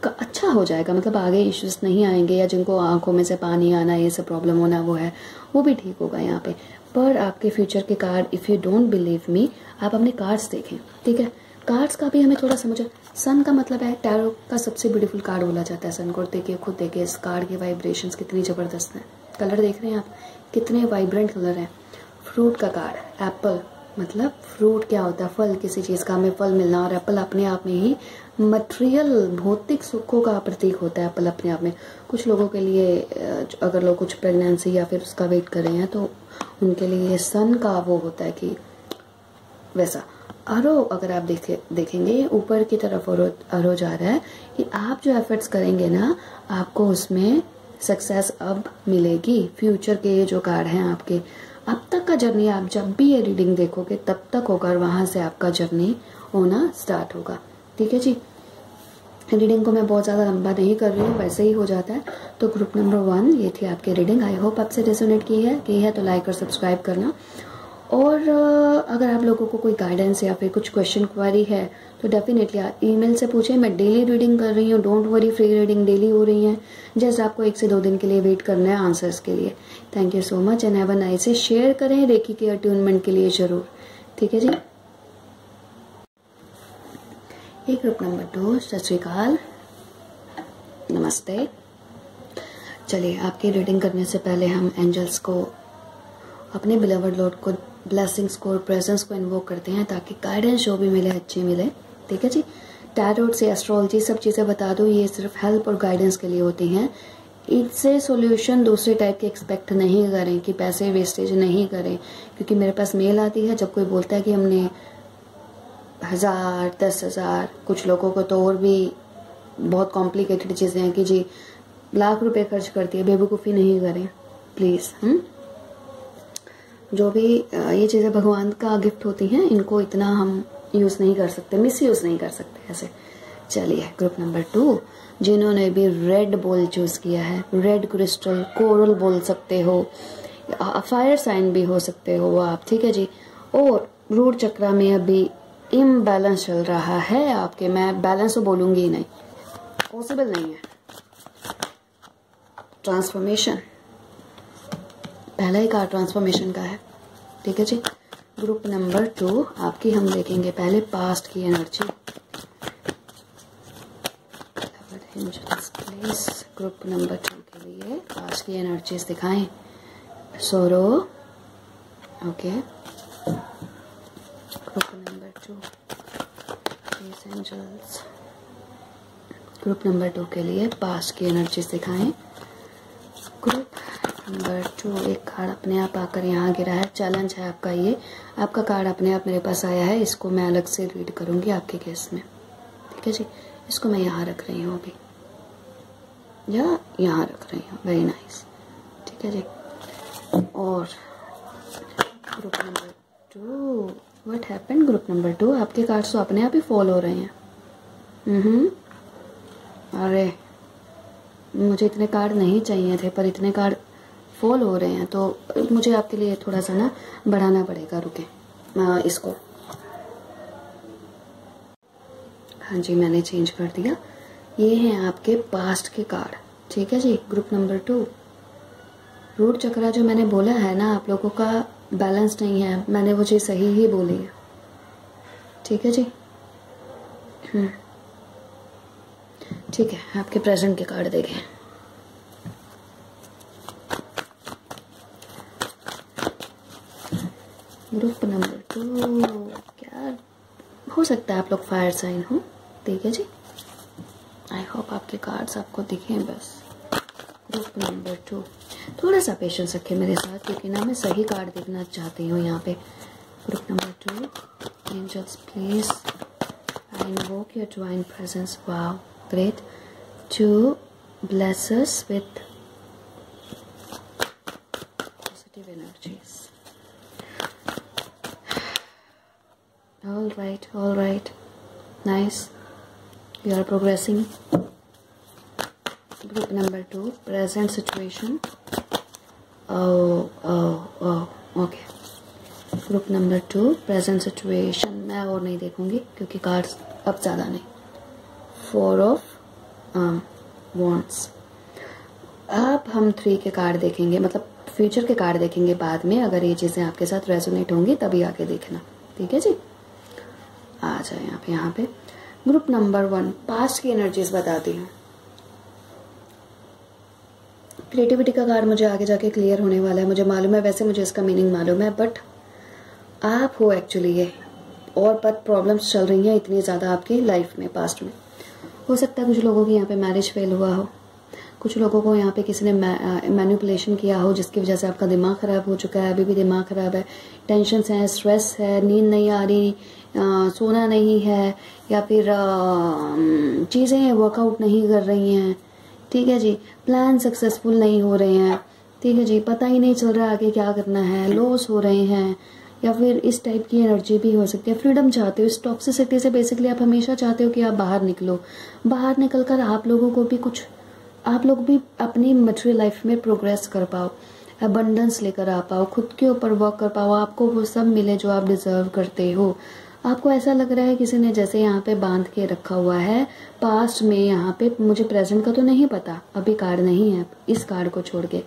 का अच्छा हो जाएगा। मतलब आगे इश्यूज़ नहीं आएँगे या जिनको आँखों में से पानी आना ये सब प्रॉब्लम होना वो है वो भी ठीक होगा यहाँ पे। पर आपके फ्यूचर के card if you don't believe me आप अपने कार्ड्स देखें ठीक है? कार्ड्स का भी हमें थोड़ा समझो। सन का मतलब है टैरो का सबसे ब्यूटीफुल कार्ड बोला जाता है सन को देखिए खुद देखिए इस कार्ड के वाइब्रेशन कितनी ज़बरदस्त हैं। कलर देख रहे हैं आप? कितने वाइब्रेंट कलर हैं। फ्रूट का कार्ड एप्पल मतलब फ्रूट क्या होता है? फल, किसी चीज़ का हमें फल मिलना और एप्पल अपने आप में ही मटेरियल भौतिक सुखों का प्रतीक होता है एप्पल अपने आप में। कुछ लोगों के लिए अगर लोग कुछ प्रेगनेंसी या फिर उसका वेट कर रहे हैं तो उनके लिए सन का वो होता है कि वैसा। अरो, अगर आप देखे, देखेंगे, ऊपर की तरफ़ अरो जा रहा है कि आप जो एफर्ट्स करेंगे ना, आपको उसमें सक्सेस अब मिलेगी। फ्यूचर के ये जो कार्ड हैं आपके, अब तक का जर्नी आप जब भी ये रीडिंग देखोगे, तब तक होगा और वहाँ से आपका जर्नी होना स्टार्ट होगा। ठीक है जी? रीडिंग को मैं बहुत ज़्यादा लंबा नहीं कर रही हूँ, वैसे ही हो जाता है। तो ग्रुप नंबर वन ये थी आपकी रीडिंग आई होप आपसे रेजोनेट की है। की है तो लाइक और सब्सक्राइब करना। और, अगर आप लोगों को कोई गाइडेंस या फिर कुछ क्वेश्चन क्वारी है तो डेफिनेटली आप ईमेल से पूछें, मैं डेली रीडिंग कर रही हूँ don't worry free reading daily हो रही है। जस्ट आपको एक से दो दिन के लिए वेट करना है आंसर्स के लिए। Thank you so much and have a nice share करें रेकी के अट्यूनमेंट के लिए ज़रूर। ठीक है जी? एक ग्रुप नंबर टू सत श्रीकाल नमस्ते। चलिए, आपकी रीडिंग करने से पहले हम एंजल्स को, अपने बिलेवर्ड लॉर्ड को ब्लेसिंग्स को प्रेजेंस को इन्वोक करते हैं ताकि गाइडेंस जो भी मिले, अच्छी मिले। ठीक है जी? टैरोट से एस्ट्रोलॉजी सब चीज़ें बता दो, ये सिर्फ़ हेल्प और गाइडेंस के लिए होती हैं। इससे सॉल्यूशन दूसरे टाइप के एक्सपेक्ट नहीं करें, कि पैसे वेस्टेज नहीं करें, क्योंकि मेरे पास मेल आती है, जब कोई बोलता है कि हमने हज़ार, दस हज़ार, कुछ लोगों को तो और भी बहुत कॉम्प्लिकेटेड चीज़ें हैं कि जी, लाख रुपए खर्च करती है, बेवकूफ़ी नहीं करें प्लीज़ हम जो भी ये चीज़ें भगवान का गिफ्ट होती हैं, इनको इतना हम यूज़ नहीं कर सकते मिस यूज़ नहीं कर सकते ऐसे। चलिए ग्रुप नंबर टू जिन्होंने भी रेड बॉल चूज़ किया है रेड क्रिस्टल कोरल बोल सकते हो फायर साइन भी हो सकते हो आप, ठीक है जी? और रूट चक्रा में अभी इम्बैलेंस चल रहा है आपके, मैं बैलेंस तो बोलूँगी ही नहीं। पॉसिबल नहीं है। ट्रांसफॉर्मेशन पहला ही कार्ड ट्रांसफॉर्मेशन का है, ठीक है जी? ग्रुप नंबर टू, आपकी हम देखेंगे पहले पास्ट की एनर्जी ग्रुप नंबर टू के लिए पास्ट की एनर्जीज दिखाएँ। Sorrow okay group number two angels group number two के लिए पास्ट की एनर्जीज दिखाएँ। ग्रुप नंबर टू, एक कार्ड अपने आप आकर यहाँ गिरा है। चैलेंज है आपका ये। आपका कार्ड अपने आप मेरे पास आया है। इसको मैं अलग से रीड करूँगी आपके केस में। ठीक है जी? इसको मैं यहाँ रख रही हूँ अभी। या यहाँ रख रही हूँ। वेरी नाइस ठीक है जी? और group number two what happen group number two आपके कार्ड्स तो अपने आप ही फॉल हो रहे हैं। हम्म। अरे, मुझे इतने कार्ड नहीं चाहिए थे, पर इतने कार्ड फॉल हो रहे हैं तो मुझे आपके लिए थोड़ा सा ना बढ़ाना पड़ेगा, रुके। इसको। हाँ जी, मैंने चेंज कर दिया। ये हैं आपके पास्ट के कार्ड ठीक है जी? Group number two root chakra जो मैंने बोला है ना, आप लोगों का बैलेंस नहीं है। मैंने वो चीज़ सही ही बोली है। ठीक है जी? हम्म। ठीक है, आपके प्रेजेंट के कार्ड देखें। Group number two. क्या? हो सकता है आप लोग फायर साइन हो। ठीक है जी। आई होप आपके कार्ड्स आपको दिखे बस। ग्रुप नंबर टू थोड़ा सा पेशेंस रखें मेरे साथ, क्योंकि ना मैं सही कार्ड देखना चाहती हूँ यहाँ पे। Group number two angels please I invoke your divine presence wow great. To bless us with positive energies. All right, all right. Nice. You are progressing. Group number two, present situation. Oh, oh, oh, okay. Group number two present situation मैं और नहीं देखूँगी क्योंकि cards अब ज़्यादा नहीं four of wants अब हम थ्री के कार्ड देखेंगे मतलब फ्यूचर के कार्ड देखेंगे बाद में अगर ये चीज़ें आपके साथ रेजोनेट होंगी तभी आके देखना ठीक है जी आ जाए आप यहाँ पे। ग्रुप नंबर वन पास्ट की एनर्जीज बताती हूँ। क्रिएटिविटी का कार्ड मुझे आगे जाके क्लियर होने वाला है। मुझे मालूम है, वैसे मुझे इसका मीनिंग मालूम है बट आप हो एक्चुअली ये। और बट प्रॉब्लम्स चल रही हैं इतनी ज़्यादा आपकी लाइफ में पास्ट में। हो सकता है कुछ लोगों की यहाँ पे मैरिज फेल हुआ हो। कुछ लोगों को यहाँ पे किसी ने मैनिपुलेशन किया हो, जिसकी वजह से आपका दिमाग ख़राब हो चुका है, अभी भी दिमाग ख़राब है। टेंशन है स्ट्रेस है, नींद नहीं आ रही सोना नहीं है या फिर चीज़ें वर्कआउट नहीं कर रही हैं। ठीक है जी प्लान सक्सेसफुल नहीं हो रहे हैं। ठीक है जी, पता ही नहीं चल रहा आगे क्या करना है लॉस हो रहे हैं। या फिर इस टाइप की एनर्जी भी हो सकती है। फ्रीडम चाहते हो, इस टॉक्सिसिटी से बेसिकली आप हमेशा चाहते हो कि आप बाहर निकलो। बाहर निकल कर आप लोगों को भी कुछ, आप लोग भी अपनी मटेरियल लाइफ में प्रोग्रेस कर पाओ। अबंडेंस लेकर आ पाओ, खुद के ऊपर वर्क कर पाओ। आपको वो सब मिले जो आप डिजर्व करते हो। आपको ऐसा लग रहा है किसी ने जैसे यहाँ पे बाँध के रखा हुआ है, पास्ट में यहाँ पे, मुझे प्रेजेंट का तो नहीं पता, अभी कार्ड नहीं है, इस कार्ड को छोड़ के।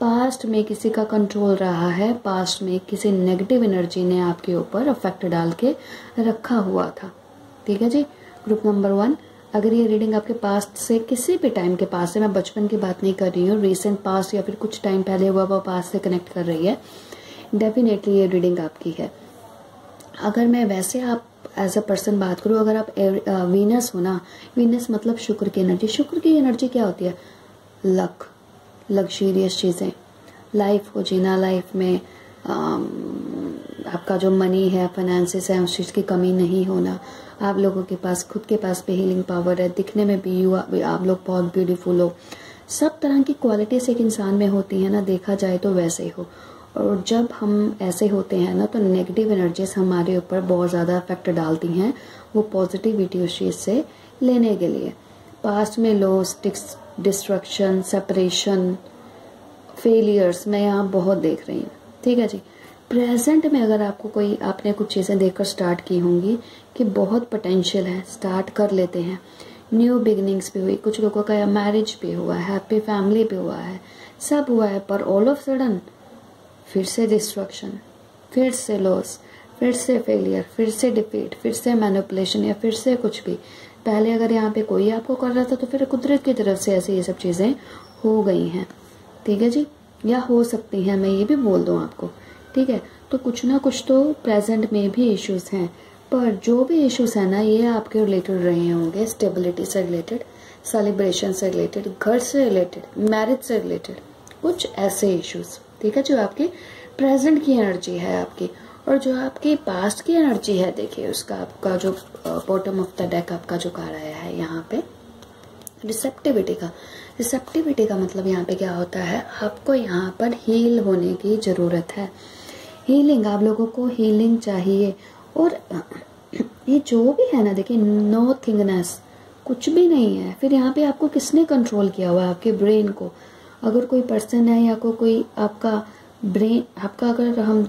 पास्ट में किसी का कंट्रोल रहा है, पास्ट में किसी नेगेटिव एनर्जी ने आपके ऊपर अफेक्ट डाल के रखा हुआ था। ठीक है जी? ग्रुप नंबर वन अगर ये रीडिंग आपके पास्ट से किसी भी टाइम के पास से, मैं बचपन की बात नहीं कर रही हूँ रिसेंट पास्ट या फिर कुछ टाइम पहले हुआ, वो पास्ट से कनेक्ट कर रही है। डेफिनेटली ये रीडिंग आपकी है। अगर मैं वैसे आप एज अ पर्सन बात करूँ, अगर आप वीनस हो ना वीनस मतलब शुक्र की एनर्जी शुक्र की एनर्जी क्या होती है? लक लग्जरियस चीज़ें। लाइफ को जीना लाइफ में आपका जो मनी है फाइनेंसिस है, उस चीज़ की कमी नहीं होना। आप लोगों के पास, खुद के पास भी हीलिंग पावर है। दिखने में भी यू आप लोग बहुत ब्यूटीफुल हो। सब तरह की क्वालिटीज एक इंसान में होती है ना, देखा जाए तो वैसे ही हो। और जब हम ऐसे होते हैं ना तो नेगेटिव एनर्जीज हमारे ऊपर बहुत ज़्यादा इफ़ेक्ट डालती हैं, वो पॉजिटिविटी उस चीज़ से लेने के लिए। पास्ट में लॉस डिस्ट्रक्शन सेपरेशन फेलियर्स मैं यहाँ बहुत देख रही हूँ। ठीक है जी? प्रेजेंट में अगर आपको कोई, आपने कुछ चीज़ें देखकर स्टार्ट की होंगी कि बहुत पोटेंशियल है स्टार्ट कर लेते हैं। न्यू बिगनिंग्स भी हुई, कुछ लोगों का मैरिज भी हुआ है हैप्पी फैमिली भी हुआ है, सब हुआ है, पर ऑल ऑफ़ सडन फिर से डिस्ट्रक्शन फिर से लॉस फिर से फेलियर फिर से डिफीट फिर से मैनिपुलेशन या फिर से कुछ भी। पहले अगर यहाँ पे कोई आपको कर रहा था तो फिर कुदरत की तरफ़ से ऐसे ये सब चीज़ें हो गई हैं। ठीक है जी? या हो सकती हैं, मैं ये भी बोल दूँ आपको। ठीक है? तो कुछ ना कुछ तो प्रेजेंट में भी इश्यूज़ हैं। पर जो भी इश्यूज़ हैं ना, ये आपके रिलेटेड रहे होंगे। स्टेबिलिटी से रिलेटेड सेलिब्रेशन से रिलेटेड घर से रिलेटेड मैरिज से रिलेटेड कुछ ऐसे इश्यूज़ ठीक है, जो आपकी प्रेजेंट की एनर्जी है आपकी और जो आपकी पास्ट की एनर्जी है, देखिए, उसका आपका जो बॉटम ऑफ़ द डेक आपका जो कार्ड आया है, यहाँ पे रिसेप्टिविटी का। रिसेप्टिविटी का मतलब यहाँ पे क्या होता है, आपको यहाँ पर हील होने की ज़रूरत है। हीलिंग आप लोगों को हीलिंग चाहिए और ये जो भी है ना, देखिए नो थिंगनेस कुछ भी नहीं है। फिर यहाँ पे आपको किसने कंट्रोल किया हुआ है, आपके ब्रेन को? अगर कोई पर्सन है या को कोई आपका ब्रेन आपका अगर हम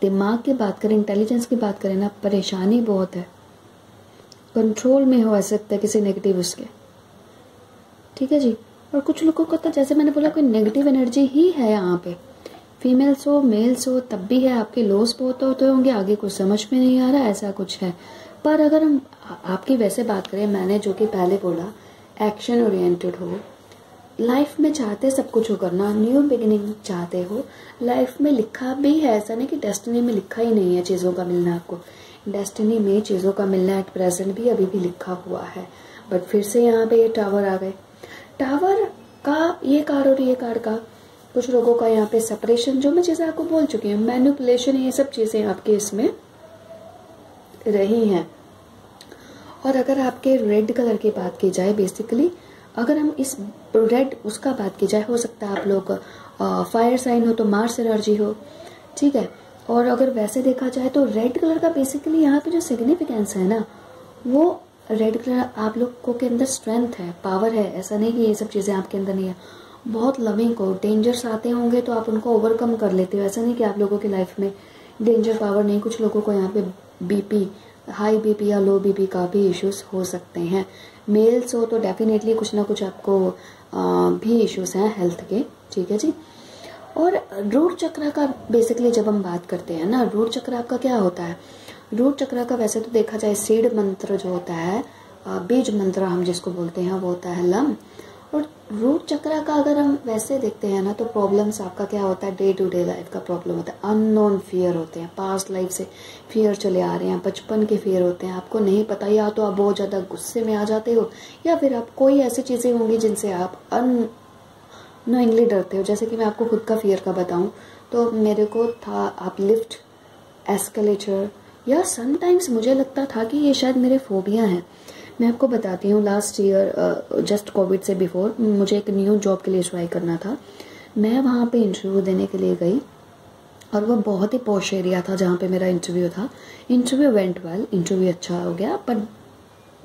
दिमाग की बात करें इंटेलिजेंस की बात करें ना, परेशानी बहुत है। कंट्रोल में हो सकता है किसी नेगेटिव उसके। ठीक है जी? और कुछ लोगों को तो जैसे मैंने बोला, कोई नेगेटिव एनर्जी ही है यहाँ पे। फीमेल्स हो मेल्स हो, तब भी है, आपके लॉस बहुत होते होंगे, आगे कुछ समझ में नहीं आ रहा, ऐसा कुछ है। पर अगर हम आपकी वैसे बात करें, मैंने जो कि पहले बोला एक्शन ओरिएंटेड हो लाइफ में चाहते सब कुछ हो करना न्यू बिगिनिंग चाहते हो। लाइफ में लिखा भी है ऐसा नहीं कि डेस्टिनी में लिखा ही नहीं है चीज़ों का मिलना आपको। डेस्टिनी में चीज़ों का मिलना एट प्रेजेंट भी अभी भी लिखा हुआ है। बट फिर से यहाँ पे ये टावर आ गए। टावर का ये कार्ड और ये कार्ड का कुछ लोगों का यहाँ पे सेपरेशन जो मैं चीज़ें आपको बोल चुकी हूँ मैनुपुलेशन ये सब चीज़ें आपके इसमें रही हैं। और अगर आपके रेड कलर की बात की जाए बेसिकली अगर हम इस रेड उसका बात की जाए, हो सकता है आप लोग फायर साइन हो तो मार्स एनर्जी हो, ठीक है? और अगर वैसे देखा जाए तो रेड कलर का बेसिकली यहाँ पे जो सिग्निफिकेंस है ना, वो रेड कलर आप लोगों के अंदर स्ट्रेंथ है पावर है, ऐसा नहीं कि ये सब चीज़ें आपके अंदर नहीं है। बहुत लविंग को डेंजर्स आते होंगे तो आप उनको ओवरकम कर लेते हो, ऐसा नहीं कि आप लोगों की लाइफ में डेंजर पावर नहीं, कुछ लोगों को यहाँ पे बीपी हाई बीपी या लो बीपी का भी इश्यूज़ हो सकते हैं। मेल्स हो तो डेफिनेटली कुछ ना कुछ आपको भी इश्यूज़ हैं हेल्थ के, ठीक है जी? और रूट चक्र का बेसिकली जब हम बात करते हैं ना रूट चक्र आपका क्या होता है? रूट चक्र का वैसे तो देखा जाए सीड मंत्र जो होता है बीज मंत्र हम जिसको बोलते हैं, वो होता है लम। और रूट चक्र का अगर हम वैसे देखते हैं ना तो प्रॉब्लम्स आपका क्या होता है? डे टू डे लाइफ का प्रॉब्लम होता है। अननोन फियर होते हैं। पास्ट लाइफ से फियर चले आ रहे हैं। बचपन के फियर होते हैं। आपको नहीं पता, या तो आप बहुत ज़्यादा गुस्से में आ जाते हो, या फिर आप कोई ऐसी चीज़ें होंगी जिनसे आप अन नोइंगली डरते हो। जैसे कि मैं आपको खुद का फियर का बताऊँ तो मेरे को था, आप लिफ्ट एस्केलेटर या समटाइम्स मुझे लगता था कि ये शायद मेरे फोबिया हैं। मैं आपको बताती हूँ लास्ट ईयर जस्ट कोविड से बिफोर मुझे एक न्यू जॉब के लिए ट्राई करना था। मैं वहाँ पे इंटरव्यू देने के लिए गई और वो बहुत ही पॉश एरिया था जहाँ पे मेरा इंटरव्यू था। इंटरव्यू वेंट वेल इंटरव्यू अच्छा हो गया पर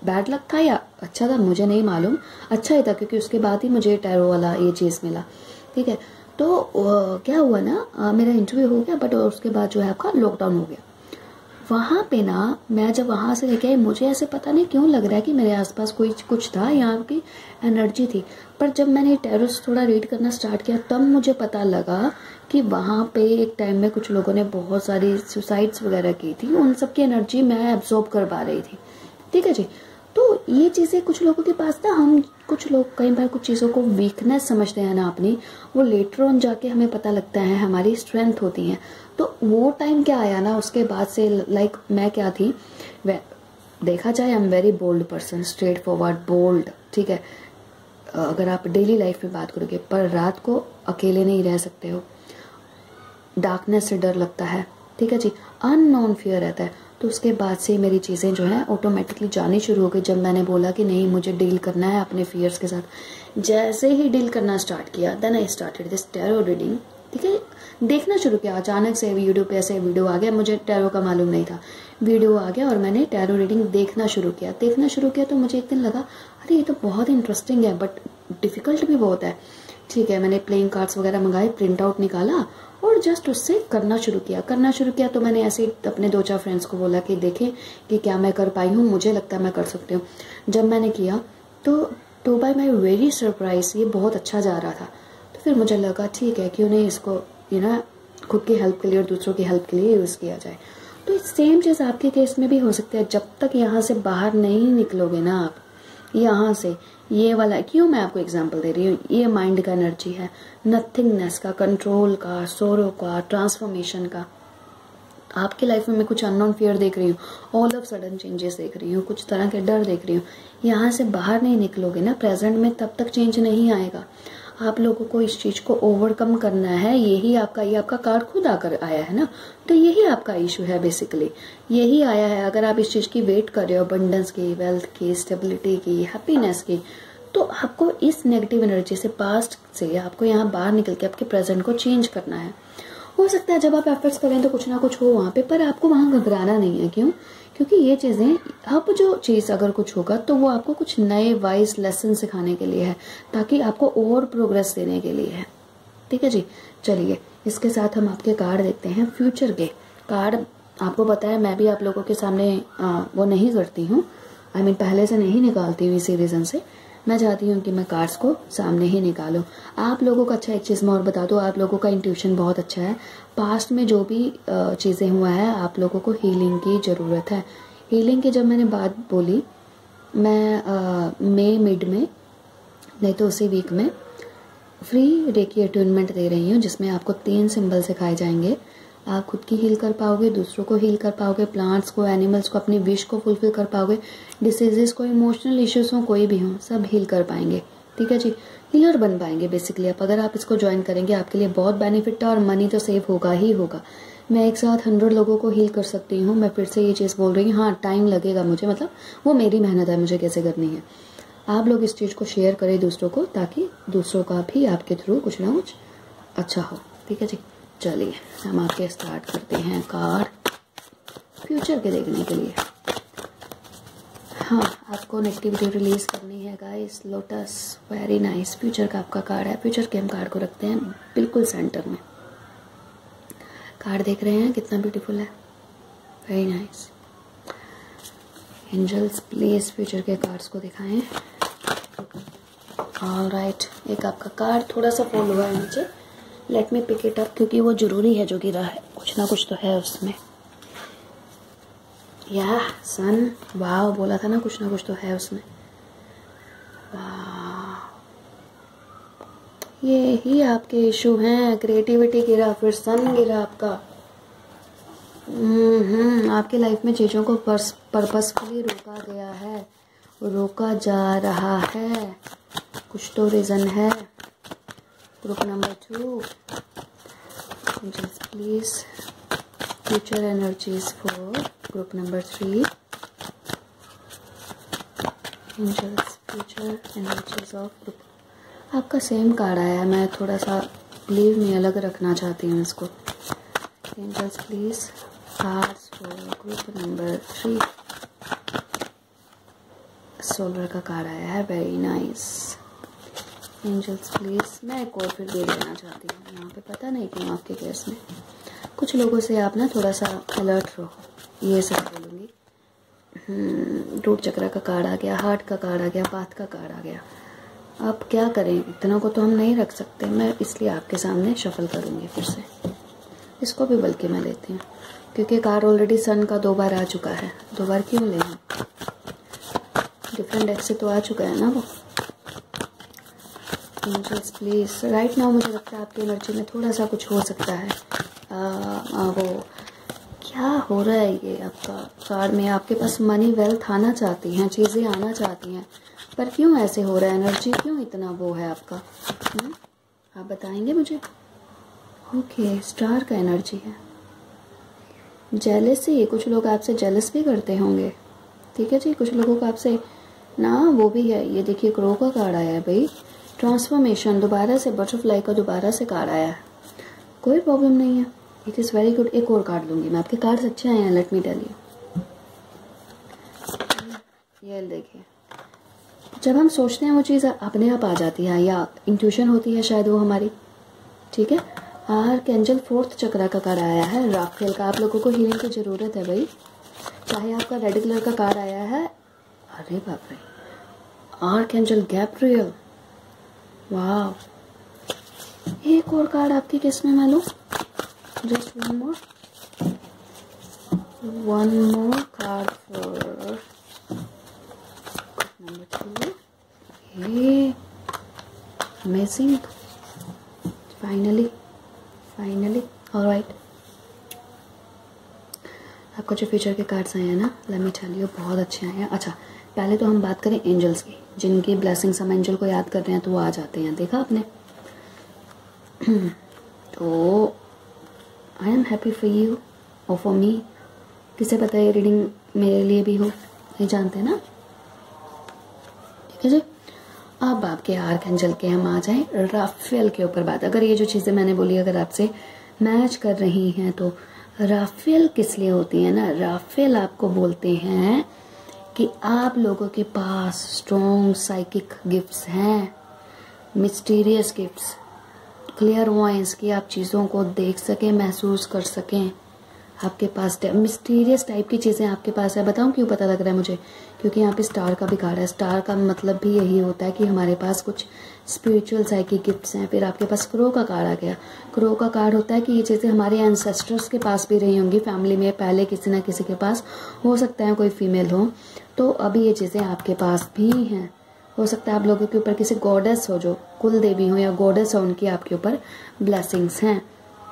बैड लक था या अच्छा था मुझे नहीं मालूम। अच्छा ही था क्योंकि उसके बाद ही मुझे टैरो वाला ये चीज़ मिला, ठीक है? तो क्या हुआ ना मेरा इंटरव्यू हो गया बट उसके बाद जो है आपका लॉकडाउन हो गया। वहाँ पे ना, मैं जब वहाँ से लेके आई, मुझे ऐसे पता नहीं क्यों लग रहा है कि मेरे आसपास कोई कुछ था, यहाँ की एनर्जी थी। पर जब मैंने टेरस थोड़ा रीड करना स्टार्ट किया, तब मुझे पता लगा कि वहाँ पे एक टाइम में कुछ लोगों ने बहुत सारी सुसाइड्स वगैरह की थी, उन सब की एनर्जी मैं एब्जॉर्ब कर पा रही थी। ठीक है जी? तो ये चीज़ें कुछ लोगों के पास ना, हम कुछ लोग कई बार कुछ चीज़ों को वीकनेस समझते हैं ना अपनी, वो लेटर ऑन जाके हमें पता लगता है, हमारी स्ट्रेंथ होती है। तो वो टाइम क्या आया ना, उसके बाद से लाइक मैं क्या थी? देखा जाए I am very bold person straightforward bold ठीक है? अगर आप डेली लाइफ में बात करोगे, पर रात को अकेले नहीं रह सकते हो। डार्कनेस से डर लगता है, ठीक है जी? अननोन फियर रहता है। तो उसके बाद से मेरी चीज़ें जो है ऑटोमेटिकली जानी शुरू हो गई, जब मैंने बोला कि नहीं, मुझे डील करना है अपने फियर्स के साथ। जैसे ही डील करना स्टार्ट किया then I started this tarot reading ठीक है? देखना शुरू किया। अचानक से यूट्यूब पे ऐसे वीडियो आ गया, मुझे टैरो का मालूम नहीं था। वीडियो आ गया और मैंने टैरो रीडिंग देखना शुरू किया। देखना शुरू किया तो मुझे एक दिन लगा, अरे, ये तो बहुत इंटरेस्टिंग है बट डिफ़िकल्ट भी बहुत है। ठीक है, मैंने प्लेइंग कार्ड्स वगैरह मंगाए प्रिंट आउट निकाला और जस्ट उससे करना शुरू किया। करना शुरू किया तो मैंने ऐसे अपने दो चार फ्रेंड्स को बोला कि देखें कि क्या मैं कर पाई हूँ, मुझे लगता है मैं कर सकती हूँ। जब मैंने किया तो to by my very surprise ये बहुत अच्छा जा रहा था। तो फिर मुझे लगा, ठीक है, क्यों नहीं इसको यू ना खुद की हेल्प के लिए और दूसरों की हेल्प के लिए यूज़ किया जाए। तो सेम चीज़ आपके केस में भी हो सकता है। जब तक यहाँ से बाहर नहीं निकलोगे ना आप, यहाँ से ये वाला, क्यों मैं आपको एग्जांपल दे रही हूँ? ये माइंड का एनर्जी है। नथिंगनेस का कंट्रोल का सोरो का ट्रांसफॉर्मेशन का। आपकी लाइफ में मैं कुछ अननोन फियर देख रही हूँ। ऑल ऑफ़ सडन चेंजेस देख रही हूँ। कुछ तरह के डर देख रही हूँ। यहाँ से बाहर नहीं निकलोगे ना प्रेजेंट में तब तक चेंज नहीं आएगा। आप लोगों को इस चीज़ को ओवरकम करना है। यही आपका, ये आपका कार्ड खुद आकर आया है ना? तो यही आपका इशू है बेसिकली यही आया है। अगर आप इस चीज़ की वेट कर रहे हो अबंडेंस की वेल्थ की स्टेबिलिटी की हैप्पीनेस की तो आपको इस नेगेटिव एनर्जी से पास्ट से आपको यहाँ बाहर निकल के आपके प्रेजेंट को चेंज करना है। हो सकता है जब आप एफर्ट्स करें तो कुछ ना कुछ हो वहाँ पे, पर आपको वहाँ घबराना नहीं है। क्यों? क्योंकि ये चीज़ें अब जो चीज़ अगर कुछ होगा तो वो आपको कुछ नए वाइज लेसन सिखाने के लिए है ताकि आपको और प्रोग्रेस देने के लिए है। ठीक है जी? चलिए इसके साथ हम आपके कार्ड देखते हैं फ्यूचर के। कार्ड आपको पता है मैं भी आप लोगों के सामने आ, वो नहीं करती हूँ। आई I मीन mean, पहले से नहीं निकालती हूँ इसी रीज़न से। मैं चाहती हूँ कि मैं कार्ड्स को सामने ही निकालूं। आप लोगों का अच्छा एक चीज़ मैं और बता दूँ, आप लोगों का इंट्यूशन बहुत अच्छा है। पास्ट में जो भी चीज़ें हुआ है, आप लोगों को हीलिंग की ज़रूरत है। हीलिंग की जब मैंने बात बोली, मैं मई मिड में, नहीं तो उसी वीक में फ्री रेकी अट्यूनमेंट दे रही हूँ, जिसमें आपको तीन सिंबल सिखाए जाएँगे। आप खुद की हील कर पाओगे, दूसरों को हील कर पाओगे प्लांट्स को एनिमल्स को, अपनी विश को फुलफिल कर पाओगे डिसीजेस को इमोशनल इश्यूज़ हो, कोई भी हो, सब हील कर पाएँगे। ठीक है जी? हीलर बन पाएँगे बेसिकली आप अगर आप इसको ज्वाइन करेंगे, आपके लिए बहुत बेनिफिट है और मनी तो सेव होगा ही होगा। मैं एक साथ हंड्रेड लोगों को हील कर सकती हूँ। मैं फिर से ये चीज़ बोल रही हूँ हाँ टाइम लगेगा मुझे मतलब वो मेरी मेहनत है, मुझे कैसे करनी है। आप लोग इस चीज़ को शेयर करें दूसरों को, ताकि दूसरों का भी आपके थ्रू कुछ ना कुछ अच्छा हो। ठीक है जी? चलिए, हम आपके स्टार्ट करते हैं कार्ड फ्यूचर के देखने के लिए। हाँ आपको नेगेटिविटी रिलीज़ करनी है guys lotus very nice future का आपका कार्ड है। फ्यूचर के हम कार्ड को रखते हैं बिल्कुल सेंटर में। कार्ड देख रहे हैं, कितना ब्यूटीफुल है। Very nice angels please future के कार्ड्स को दिखाएँ। All right right. एक आपका कार्ड थोड़ा सा फॉल हुआ है नीचे। Let me pick it up क्योंकि वो ज़रूरी है जो गिरा है। कुछ ना कुछ तो है उसमें। या सन वाह बोला था ना, कुछ ना कुछ तो है उसमें। ये ही आपके इशू हैं। क्रिएटिविटी गिरा, फिर सन गिरा आपका। हम्म आपकी लाइफ में चीज़ों को पर्पसफुली रोका गया है। रोका जा रहा है। कुछ तो रीज़न है। Group number two just please future energies for group number three angels future energies of group आपका सेम कार्ड आया है मैं थोड़ा सा प्लीज़ में अलग रखना चाहती हूँ इसको angels please cards for group number three solar का कार्ड आया है वेरी नाइस एंजल्स प्लीज़ मैं एक और फिर दे देना चाहती हूँ। यहाँ पे पता नहीं क्यों आपके केस में। कुछ लोगों से आप ना थोड़ा सा अलर्ट रहो। ये सब बोलूँगी। रूट हम्म, चक्रा का कार्ड आ गया हार्ट का कार्ड आ गया बात का कार्ड आ गया। आप क्या करें? इतना को तो हम नहीं रख सकते। मैं इसलिए आपके सामने शफल करूँगी फिर से। इसको भी बल्कि मैं लेती हूँ। क्योंकि कार ऑलरेडी सन का दो बार आ चुका है। दो बार क्यों लें? डिफरेंट एक्स से तो आ चुका है ना वो। एंजल्स प्लीज़ राइट नाउ मुझे लगता है आपकी एनर्जी में थोड़ा सा कुछ हो सकता है। आ, आ, वो क्या हो रहा है ये आपका? कार्ड में आपके पास मनी वेल्थ आना चाहती हैं चीज़ें आना चाहती हैं। पर क्यों ऐसे हो रहा है एनर्जी क्यों इतना वो है आपका? हुँ? हम्म? आप बताएँगे मुझे? ओके स्टार का एनर्जी है। जेलस से कुछ लोग आपसे जेलस भी करते होंगे। ठीक है जी कुछ लोगों को आपसे ना वो भी है। ये देखिए क्रो का कार्ड आया है भाई। ट्रांसफॉर्मेशन, दोबारा से बटरफ्लाई का दोबारा से कार्ड आया है। कोई प्रॉब्लम नहीं है। इट इज़ वेरी गुड एक और कार्ड लूँगी मैं आपके कार्ड्स अच्छे आए हैं लेट मी टेल यू ये देखिए। जब हम सोचते हैं वो चीज़ अपने आप आ जाती है, या इंट्यूशन होती है शायद वो हमारी। ठीक है? आर्क कैंजल फोर्थ चक्रा का कार्ड आया है। राफेल का, आप लोगों को हीलिंग की ज़रूरत है भाई। चाहे आपका रेड कलर का कार्ड आया है। अरे बाप रे। आर्क एंजल गैप्रियल वाह एक और कार्ड आपकी किसमें मैं लू just one more one more card for number two ये amazing finally finally all right आपका जो फ्यूचर के कार्ड्स आए हैं ना लेमी टेल बहुत अच्छे आए हैं। अच्छा पहले तो हम बात करें एंजल्स की। जिनकी ब्लेसिंग्स हम एंजल को याद कर रहे हैं तो वो आ जाते हैं। देखा आपने? तो I am happy for you और फॉर मी किसे पता है रीडिंग मेरे लिए भी हो? ये जानते हैं ना? ठीक है जी। अब आपके आर्क एंजल के हम आ जाएँ। राफेल के ऊपर बात। अगर ये जो चीज़ें मैंने बोली, अगर आपसे मैच कर रही हैं तो राफेल किस लिए होती है ना? राफेल आपको बोलते हैं कि आप लोगों के पास स्ट्रॉन्ग साइकिक गिफ्ट्स हैं मिस्टीरियस गिफ्ट्स क्लियर वॉइस कि आप चीज़ों को देख सकें, महसूस कर सकें। आपके पास मिस्टीरियस टाइप की चीज़ें आपके पास है। बताऊँ क्यों पता लग रहा है मुझे? क्योंकि यहाँ पे स्टार का कार्ड है। स्टार का मतलब भी यही होता है कि हमारे पास कुछ स्पिरिचुअल साइकिक गिफ्ट्स हैं, फिर आपके पास क्रो का कार्ड आ गया। क्रो का कार्ड होता है कि ये चीज़ें हमारे एंसेस्टर्स के पास भी रही होंगी फैमिली में पहले किसी ना किसी के पास, हो सकता है कोई फीमेल हो। तो अभी ये चीज़ें आपके पास भी हैं। हो सकता है आप लोगों के ऊपर किसी गॉडेस हो जो कुल देवी हो या गॉडेस हो, उनकी आपके ऊपर ब्लेसिंग्स हैं।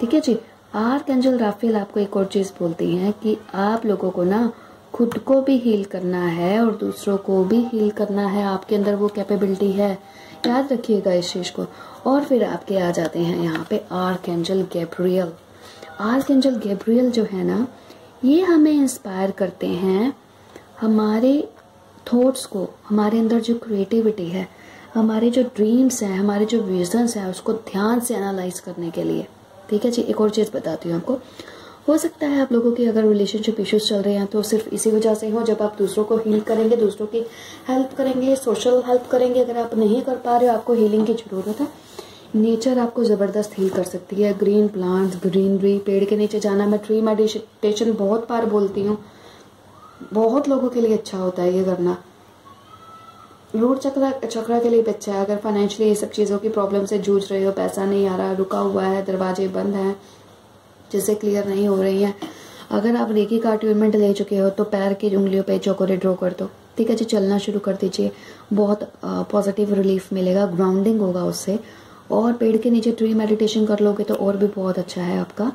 ठीक है जी? आर्क एंजल राफेल आपको एक और चीज़ बोलती हैं कि आप लोगों को ना खुद को भी हील करना है और दूसरों को भी हील करना है। आपके अंदर वो कैपेबिलिटी है। याद रखिएगा इस चीज़ को। और फिर आपके आ जाते हैं यहाँ पे archangel Gabriel archangel Gabriel जो है ना, ये हमें इंस्पायर करते हैं हमारे थॉट्स को, हमारे अंदर जो क्रिएटिविटी है, हमारे जो ड्रीम्स हैं, हमारे जो विजन्स हैं, उसको ध्यान से एनालाइज करने के लिए। ठीक है जी? एक और चीज़ बताती हूँ आपको। हो सकता है आप लोगों के अगर रिलेशनशिप इश्यूज़ चल रहे हैं तो सिर्फ़ इसी वजह से हो, जब आप दूसरों को हील करेंगे, दूसरों की हेल्प करेंगे सोशल हेल्प करेंगे, अगर आप नहीं कर पा रहे हो, आपको हीलिंग की ज़रूरत है। नेचर आपको ज़बरदस्त हील कर सकती है। ग्रीन प्लांट्स ग्रीनरी पेड़ के नीचे जाना, मैं ट्री मेडिटेशन बहुत बार बोलती हूँ। बहुत लोगों के लिए अच्छा होता है ये करना। रूट चक्रा चक्रा के लिए भी अच्छा है। अगर फाइनेंशियली ये सब चीज़ों की प्रॉब्लम से जूझ रहे हो, पैसा नहीं आ रहा, रुका हुआ है, दरवाजे बंद हैं जिससे क्लियर नहीं हो रही हैं। अगर आप रेकी का ट्रीटमेंट ले चुके हो तो पैर की उंगलियों पे चौकोरे ड्रॉ कर दो। ठीक है जी, चलना शुरू कर दीजिए। बहुत पॉजिटिव रिलीफ मिलेगा ग्राउंडिंग होगा उससे। और पेड़ के नीचे ट्री मेडिटेशन कर लोगे तो और भी बहुत अच्छा है आपका।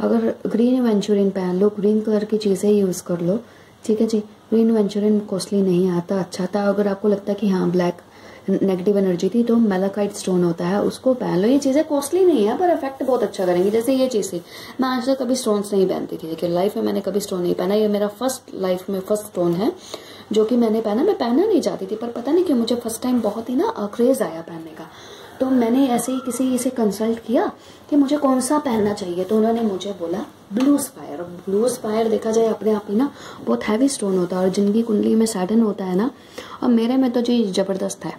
अगर ग्रीन वेंचुरिन पहन लो ग्रीन कलर की चीज़ें यूज़ कर लो। ठीक है जी ग्रीन वेंचुरिन कॉस्टली नहीं आता अच्छा था। अगर आपको लगता है कि हाँ ब्लैक नेगेटिव एनर्जी थी तो मेलाकाइट स्टोन होता है, उसको पहन लो। ये चीज़ें कॉस्टली नहीं है, पर इफ़ेक्ट बहुत अच्छा करेंगी। जैसे ये चीज़ थी, मैं आज तक कभी स्टोन्स नहीं पहनती थी देखिए लाइफ में मैंने कभी स्टोन नहीं पहना। ये मेरा फ़र्स्ट लाइफ में फ़र्स्ट स्टोन है, जो कि मैंने पहना। मैं पहना नहीं चाहती थी, पर पता नहीं कि मुझे फ़र्स्ट टाइम बहुत ही ना क्रेज आया पहनने का। तो मैंने ऐसे ही किसी से कंसल्ट किया कि मुझे कौन सा पहनना चाहिए। तो उन्होंने मुझे बोला ब्लू स्पायर ब्लू स्पायर देखा जाए, अपने आप ही ना बहुत हैवी स्टोन होता है, और ज़िंदगी कुंडली में सैडन होता है ना, और मेरे में तो जी ज़बरदस्त है।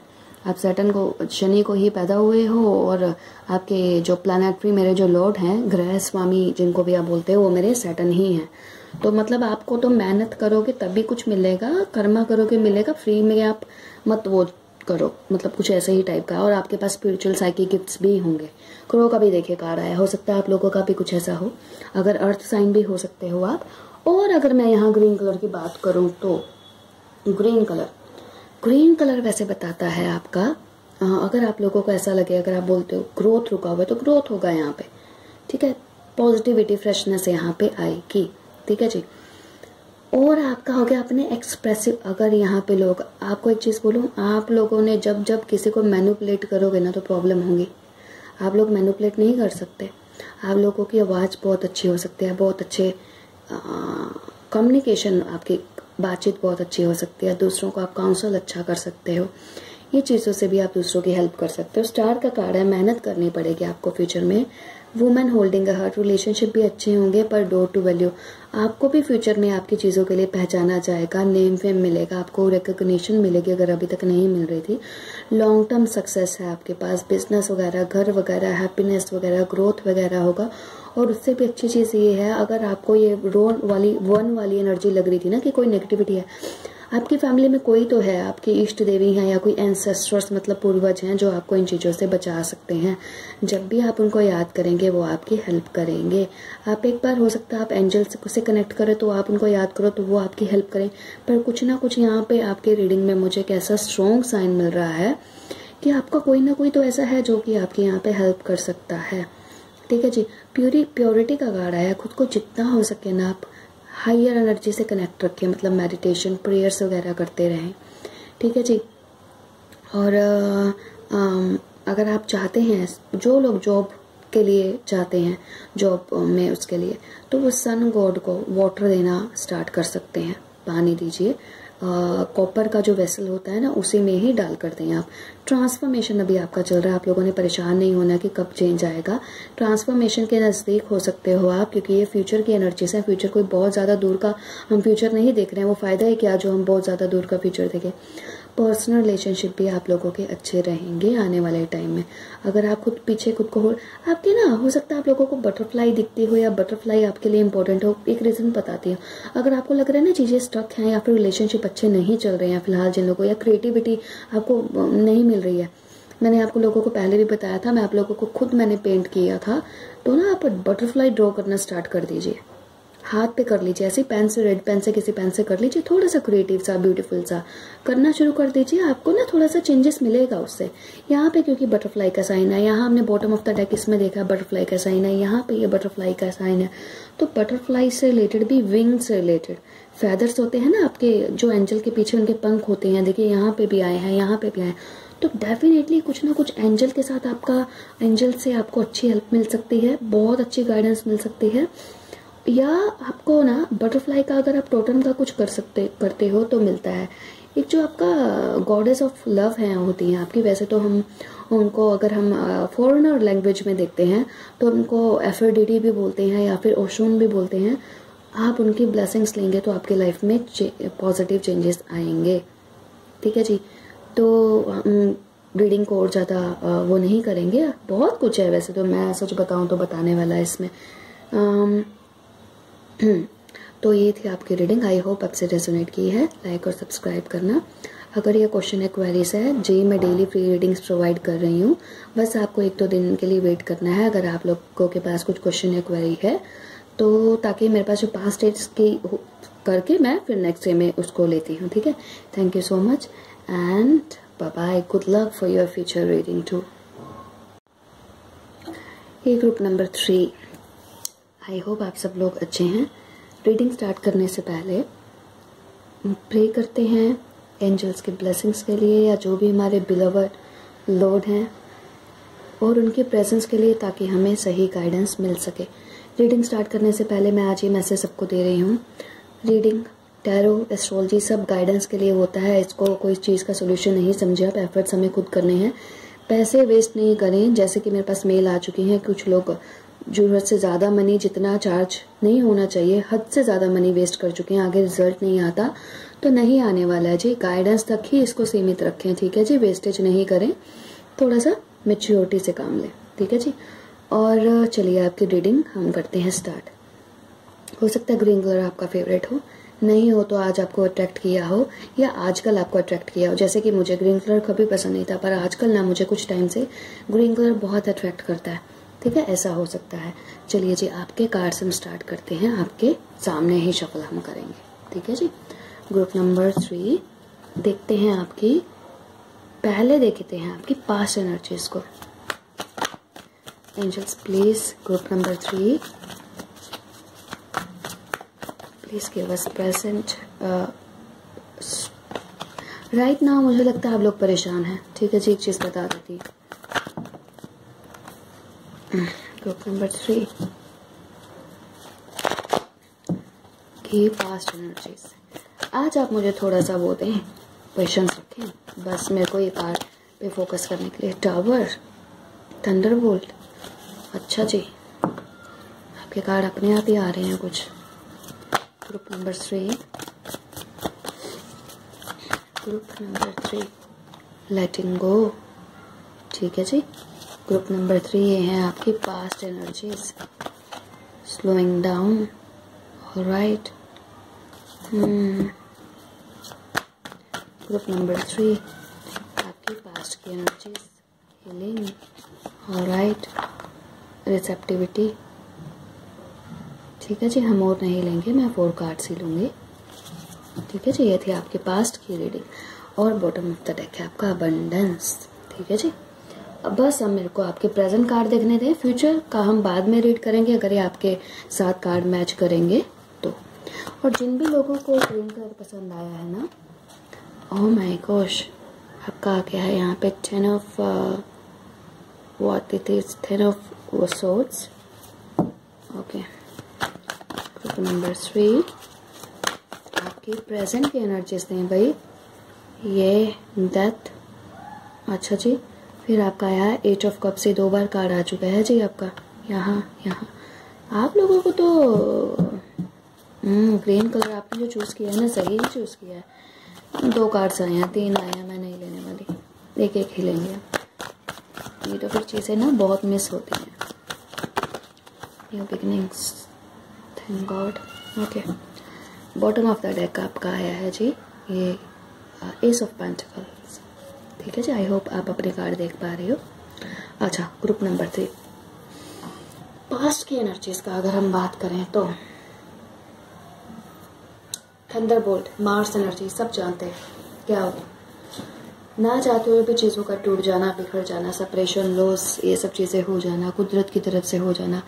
आप सैटन को, शनि को ही पैदा हुए हो और आपके जो प्लानटरी मेरे जो लॉर्ड हैं, ग्रह स्वामी जिनको भी आप बोलते हो, वो मेरे सैटन ही हैं। तो मतलब आपको तो मेहनत करोगे तभी कुछ मिलेगा, कर्मा करोगे मिलेगा फ्री में आप मत वो करो। मतलब कुछ ऐसे ही टाइप का और आपके पास स्पिरिचुअल साइकिक गिफ्ट्स भी होंगे। क्रो का भी देखिए कार आया हो। सकता है आप लोगों का भी कुछ ऐसा हो। अगर अर्थ साइन भी हो सकते हो आप। और अगर मैं यहाँ ग्रीन कलर की बात करूँ तो ग्रीन कलर ग्रीन कलर वैसे बताता है आपका। अगर आप लोगों को ऐसा लगे, अगर आप बोलते हो, ग्रोथ रुका हुआ है तो ग्रोथ होगा यहाँ पे। ठीक है? पॉजिटिविटी फ्रेशनेस यहाँ पे आएगी। ठीक है जी? और आपका हो गया अपने एक्सप्रेसिव अगर यहाँ पे लोग, आपको एक चीज़ बोलूँ, आप लोगों ने जब जब किसी को मैनुपुलेट करोगे ना तो प्रॉब्लम होगी। आप लोग मैनुपुलेट नहीं कर सकते। आप लोगों की आवाज़ बहुत अच्छी हो सकती है, बहुत अच्छे कम्युनिकेशन आपकी बातचीत बहुत अच्छी हो सकती है, दूसरों को आप काउंसल अच्छा कर सकते हो। ये चीज़ों से भी आप दूसरों की हेल्प कर सकते हो। स्टार का कार्ड है, मेहनत करनी पड़ेगी आपको फ्यूचर में। वुमेन होल्डिंग हार्ट रिलेशनशिप भी अच्छे होंगे, पर डोर टू वैल्यू आपको भी फ्यूचर में आपकी चीज़ों के लिए पहचाना जाएगा नेम फेम मिलेगा, आपको रिकग्निशन मिलेगी, अगर अभी तक नहीं मिल रही थी। लॉन्ग टर्म सक्सेस है आपके पास बिज़नेस वगैरह, घर वगैरह हैप्पीनेस वगैरह ग्रोथ वगैरह होगा। और उससे भी अच्छी चीज़ ये है, अगर आपको ये रोन वाली, वन वाली एनर्जी लग रही थी ना कि कोई नेगेटिविटी है, आपकी फैमिली में कोई तो है, आपकी इष्ट देवी हैं या कोई एंसेस्टर्स मतलब पूर्वज हैं जो आपको इन चीज़ों से बचा सकते हैं। जब भी आप उनको याद करेंगे, वो आपकी हेल्प करेंगे। आप एक बार हो सकता है आप एंजल से कनेक्ट करें तो आप उनको याद करो तो वो आपकी हेल्प करें। पर कुछ ना कुछ यहाँ पे आपके रीडिंग में मुझे एक ऐसा स्ट्रॉन्ग साइन मिल रहा है कि आपका कोई ना कोई तो ऐसा है जो कि आपकी यहाँ पे हेल्प कर सकता है। ठीक है जी? प्योरी प्योरिटी का गाड़ा है खुद को जितना हो सके ना आप हाइयर एनर्जी से कनेक्ट रखें मतलब मेडिटेशन प्रेयर्स वगैरह करते रहें। ठीक है जी? और आ, आ, अगर आप चाहते हैं जो लोग जॉब के लिए चाहते हैं जॉब में उसके लिए तो वो सन गॉड को वाटर देना स्टार्ट कर सकते हैं। पानी दीजिए। कॉपर का जो वेसल होता है ना, उसी में ही डाल कर दें आप। ट्रांसफॉर्मेशन अभी आपका चल रहा है। आप लोगों ने परेशान नहीं होना कि कब चेंज आएगा। ट्रांसफॉर्मेशन के नज़दीक हो सकते हो आप, क्योंकि ये फ्यूचर की एनर्जीज है। फ्यूचर कोई बहुत ज़्यादा दूर का, हम फ्यूचर नहीं देख रहे हैं। वो फ़ायदा है क्या जो हम बहुत ज़्यादा दूर का फ्यूचर देखें? पर्सनल रिलेशनशिप भी आप लोगों के अच्छे रहेंगे आने वाले टाइम में। अगर आप खुद पीछे खुद को हो, आपके ना, हो सकता है आप लोगों को बटरफ्लाई दिखती हो या बटरफ्लाई आपके लिए इंपॉर्टेंट हो, एक रीजन बताती हूँ। अगर आपको लग रहा है ना चीज़ें स्टक हैं या फिर रिलेशनशिप अच्छे नहीं चल रहे हैं फ़िलहाल जिन लोगों या क्रिएटिविटी आपको नहीं मिल रही है। मैंने आपको लोगों को पहले भी बताया था, मैं आप लोगों को खुद मैंने पेंट किया था तो ना आप बटरफ्लाई ड्रॉ करना स्टार्ट कर दीजिए। हाथ पे कर लीजिए, ऐसे पेन से रेड पेन से किसी पेन से कर लीजिए, थोड़ा सा क्रिएटिव सा ब्यूटीफुल सा। करना शुरू कर दीजिए, आपको ना थोड़ा सा चेंजेस मिलेगा उससे। यहाँ पे क्योंकि बटरफ्लाई का साइन है, यहाँ हमने बॉटम ऑफ़ द डेक इसमें देखा है बटरफ्लाई का साइन है, यहाँ पे ये बटरफ्लाई का साइन है। तो बटरफ्लाई से रिलेटेड भी विंग से रिलेटेड फैदर्स होते हैं ना आपके, जो एंजल के पीछे उनके पंख होते हैं, देखिए यहाँ पे भी आए हैं, यहाँ पे भी आए हैं। तो डेफिनेटली कुछ ना कुछ एंजल के साथ आपका एंजल से आपको अच्छी हेल्प मिल सकती है, बहुत अच्छी गाइडेंस मिल सकती है। या आपको ना बटरफ्लाई का अगर आप टोटम का कुछ कर सकते, करते हो तो मिलता है। एक जो आपका गॉडेस ऑफ़ लव है, होती हैं आपकी, वैसे तो हम उनको अगर हम फॉरेनर लैंग्वेज में देखते हैं तो उनको एफर्डिटी भी बोलते हैं या फिर ओशून भी बोलते हैं। आप उनकी ब्लेसिंग्स लेंगे तो आपके लाइफ में पॉजिटिव चेंजेस आएँगे। ठीक है जी? तो रीडिंग को और ज़्यादा वो नहीं करेंगे। बहुत कुछ है वैसे तो मैं सच बताऊँ तो बताने वाला है इसमें। तो ये थी आपकी रीडिंग आई होप आपसे रेजोनेट की है. लाइक और सब्सक्राइब करना. अगर ये क्वेश्चन है क्वेरीज है, जी, मैं डेली फ्री रीडिंग्स प्रोवाइड कर रही हूँ. बस आपको एक दो तो दिन के लिए वेट करना है अगर आप लोगों के पास कुछ क्वेश्चन या क्वेरी है. तो ताकि मेरे पास जो पास डेट्स की करके मैं फिर नेक्स्ट डे में उसको लेती हूँ, ठीक है? Thank you so much and bye good luck for your future reading to ये group number three I hope आप सब लोग अच्छे हैं। रीडिंग स्टार्ट करने से पहले प्रे करते हैं एंजल्स के ब्लेसिंग्स के लिए या जो भी हमारे बिलवर लॉर्ड हैं और उनके प्रेजेंस के लिए ताकि हमें सही गाइडेंस मिल सके। रीडिंग स्टार्ट करने से पहले मैं आज ये मैसेज सबको दे रही हूँ। रीडिंग टैरो एस्ट्रोलॉजी सब गाइडेंस के लिए होता है। इसको कोई चीज़ का सोल्यूशन नहीं समझे। आप एफर्ट्स हमें खुद करने हैं। पैसे वेस्ट नहीं करें। जैसे कि मेरे पास मेल आ चुकी हैं। कुछ लोग ज़रूरत से ज़्यादा मनी जितना चार्ज नहीं होना चाहिए, हद से ज़्यादा मनी वेस्ट कर चुके हैं, आगे रिज़ल्ट नहीं आता तो नहीं आने वाला है। जी गाइडेंस तक ही इसको सीमित रखें, ठीक है जी? वेस्टेज नहीं करें थोड़ा सा मेच्योरिटी से काम लें, ठीक है जी? और चलिए आपकी रीडिंग हम करते हैं स्टार्ट हो सकता है ग्रीन कलर आपका फेवरेट हो, नहीं हो तो आज आपको अट्रैक्ट किया हो, या आजकल आपको अट्रैक्ट किया हो। जैसे कि मुझे ग्रीन कलर कभी पसंद नहीं था, पर आजकल ना मुझे कुछ टाइम से ग्रीन कलर बहुत अट्रैक्ट करता है। ठीक है, ऐसा हो सकता है। चलिए जी, आपके कार्ड से हम स्टार्ट करते हैं। आपके सामने ही शफल हम करेंगे। ठीक है जी? ग्रुप नंबर थ्री देखते हैं आपकी, पहले देखते हैं आपकी पास्ट एनर्जीज को। Angels please group number three please give us present right now मुझे लगता है आप लोग परेशान हैं। ठीक है जी, एक चीज़ बता देती ग्रुप नंबर थ्री की पास्ट एनर्जीज आज आप मुझे थोड़ा सा वो दें। क्वेश्चन रखें। बस मेरे को ये कार्ड पे फोकस करने के लिए टावर थंडर बोल्ट अच्छा जी। आपके कार्ड अपने आप ही आ रहे हैं कुछ। Group number three group number three letting go ठीक है जी? ग्रुप नंबर थ्री ये है आपकी past energies slowing down right group number three, आपकी पास्ट की एनर्जीज हीलिंग राइट रिसेप्टिविटी ठीक है जी, हम और नहीं लेंगे, मैं फोर कार्ड्स ही लूँगी। ठीक है जी, ये थी आपके पास्ट की रीडिंग और बॉटम ऑफ़ द डेक है आपका अबंडेंस ठीक है जी? अब बस, अब मेरे को आपके प्रेजेंट कार्ड देखने दें। फ्यूचर का हम बाद में रीड करेंगे, अगर ये आपके साथ कार्ड मैच करेंगे तो। और जिन भी लोगों को ग्रीन कलर पसंद आया है ना ओह माय गोश आपका क्या है यहाँ पे। Ten of what it is ten of swords okay number three आपकी प्रेजेंट की एनर्जीज दें भाई। ये डेथ अच्छा जी। फिर आपका आया है एच ऑफ़ कप से दो बार कार्ड आ चुका है। जी आपका। यहाँ यहाँ। आप लोगों को तो ग्रीन हम्म, कलर आपने जो चूज़ किया है ना सही ही चूज़ किया है। दो कार्ड्स आए हैं तीन आए हैं मैं नहीं लेने वाली। एक एक ही लेंगे। ये तो फिर चीज़ें ना बहुत मिस होती हैं। New beginnings thank god okay bottom of the deck आपका आया है जी। ये एस ऑफ़ पेंटिकल्स ठीक है जी आई होप आप अपने कार्ड देख पा रहे हो। अच्छा ग्रुप नंबर थ्री पास्ट की एनर्जीज का अगर हम बात करें तो थंडर बोल्ट मार्स एनर्जी सब जानते हैं। क्या होता ना चाहते हुए भी चीज़ों का टूट जाना, बिखर जाना सेपरेशन लॉस ये सब चीज़ें हो जाना, कुदरत की तरफ़ से हो जाना।